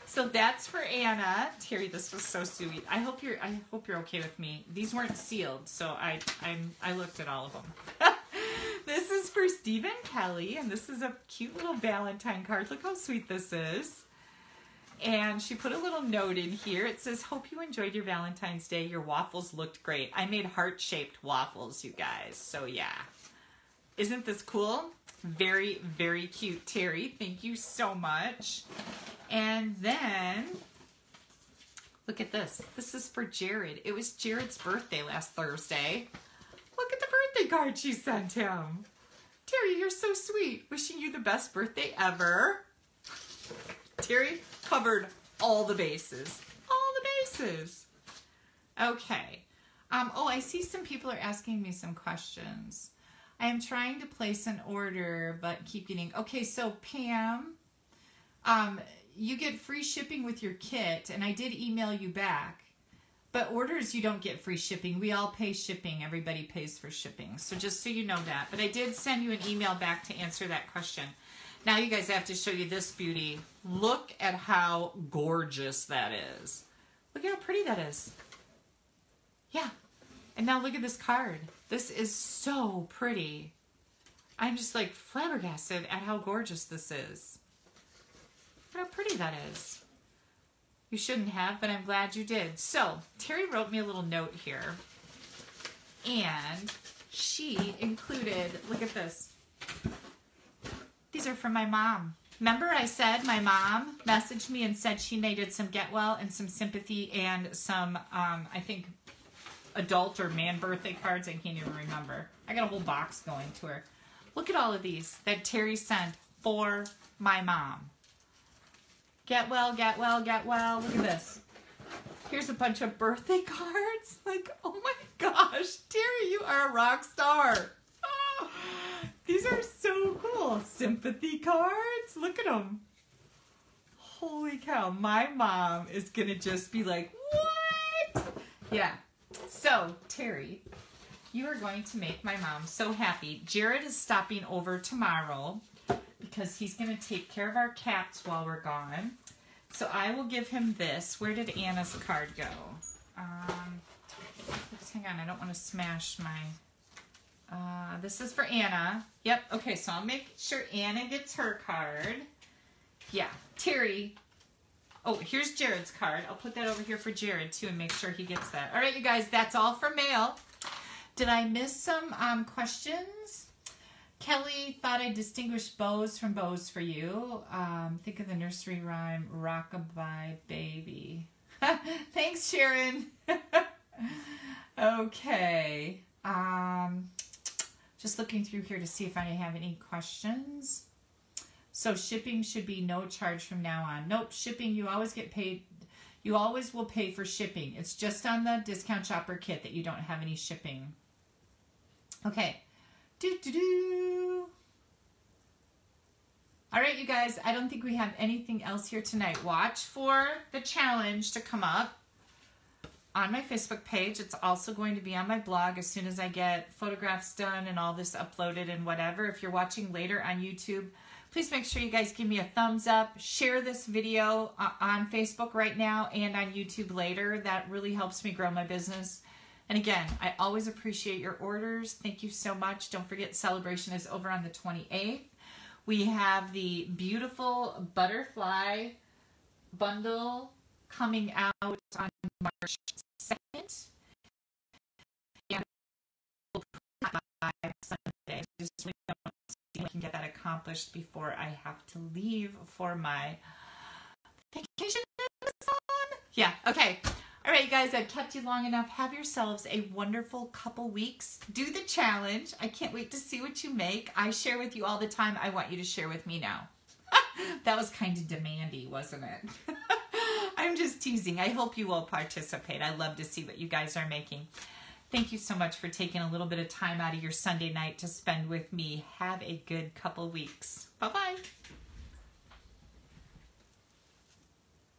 So that's for Anna. Terry, this was so sweet. I hope you're I hope you're okay with me. These weren't sealed, so I I'm I looked at all of them. *laughs* this is for Stephen Kelly, and this is a cute little Valentine card. Look how sweet this is. And she put a little note in here. It says, Hope you enjoyed your Valentine's Day. Your waffles looked great. I made heart shaped waffles, you guys. So, yeah. Isn't this cool? Very, very cute, Terry. Thank you so much. And then, look at this. This is for Jared. It was Jared's birthday last Thursday. Look at the birthday card she sent him. Terry, you're so sweet. Wishing you the best birthday ever. Terry covered all the bases. All the bases. Okay. Um, oh, I see some people are asking me some questions. I am trying to place an order, but keep getting... Okay, so Pam, um, you get free shipping with your kit, and I did email you back. But orders, you don't get free shipping. We all pay shipping. Everybody pays for shipping. So just so you know that. But I did send you an email back to answer that question. Now you guys have to show you this beauty. Look at how gorgeous that is. Look at how pretty that is. Yeah. And now look at this card. This is so pretty. I'm just like flabbergasted at how gorgeous this is. Look how pretty that is. You shouldn't have, but I'm glad you did. So, Terry wrote me a little note here. And she included, look at this. These are from my mom. Remember I said my mom messaged me and said she needed some get well and some sympathy and some, um, I think, adult or man birthday cards. I can't even remember. I got a whole box going to her. Look at all of these that Terry sent for my mom. Get well, get well, get well. Look at this. Here's a bunch of birthday *laughs* cards. Like, oh my gosh, Terry, you are a rock star. These are so cool. Sympathy cards. Look at them. Holy cow. My mom is going to just be like, what? Yeah. So, Terry, you are going to make my mom so happy. Jared is stopping over tomorrow because he's going to take care of our cats while we're gone. So I will give him this. Where did Anna's card go? Um, hang on. I don't want to smash my uh, this is for Anna. Yep, okay, so I'll make sure Anna gets her card. Yeah, Terry. Oh, here's Jared's card. I'll put that over here for Jared, too, and make sure he gets that. All right, you guys, that's all for mail. Did I miss some um, questions? Kelly thought I distinguished bows from bows for you. Um, think of the nursery rhyme, Rockabye Baby. *laughs* Thanks, Sharon. *laughs* okay. Um, just looking through here to see if I have any questions. So shipping should be no charge from now on. Nope, shipping, you always get paid. You always will pay for shipping. It's just on the discount shopper kit that you don't have any shipping. Okay. Do, do, do. All right, you guys, I don't think we have anything else here tonight. Watch for the challenge to come up on my Facebook page. It's also going to be on my blog as soon as I get photographs done and all this uploaded and whatever. If you're watching later on YouTube, please make sure you guys give me a thumbs up. Share this video uh, on Facebook right now and on YouTube later. That really helps me grow my business. And again, I always appreciate your orders. Thank you so much. Don't forget celebration is over on the 28th. We have the beautiful butterfly bundle coming out on March 2nd. And Sunday. Just really don't see we can get that accomplished before I have to leave for my vacation Yeah, okay. All right, you guys, I've kept you long enough. Have yourselves a wonderful couple weeks. Do the challenge. I can't wait to see what you make. I share with you all the time. I want you to share with me now. *laughs* that was kind of demandy, wasn't it? *laughs* I'm just teasing. I hope you will participate. I love to see what you guys are making. Thank you so much for taking a little bit of time out of your Sunday night to spend with me. Have a good couple weeks. Bye-bye.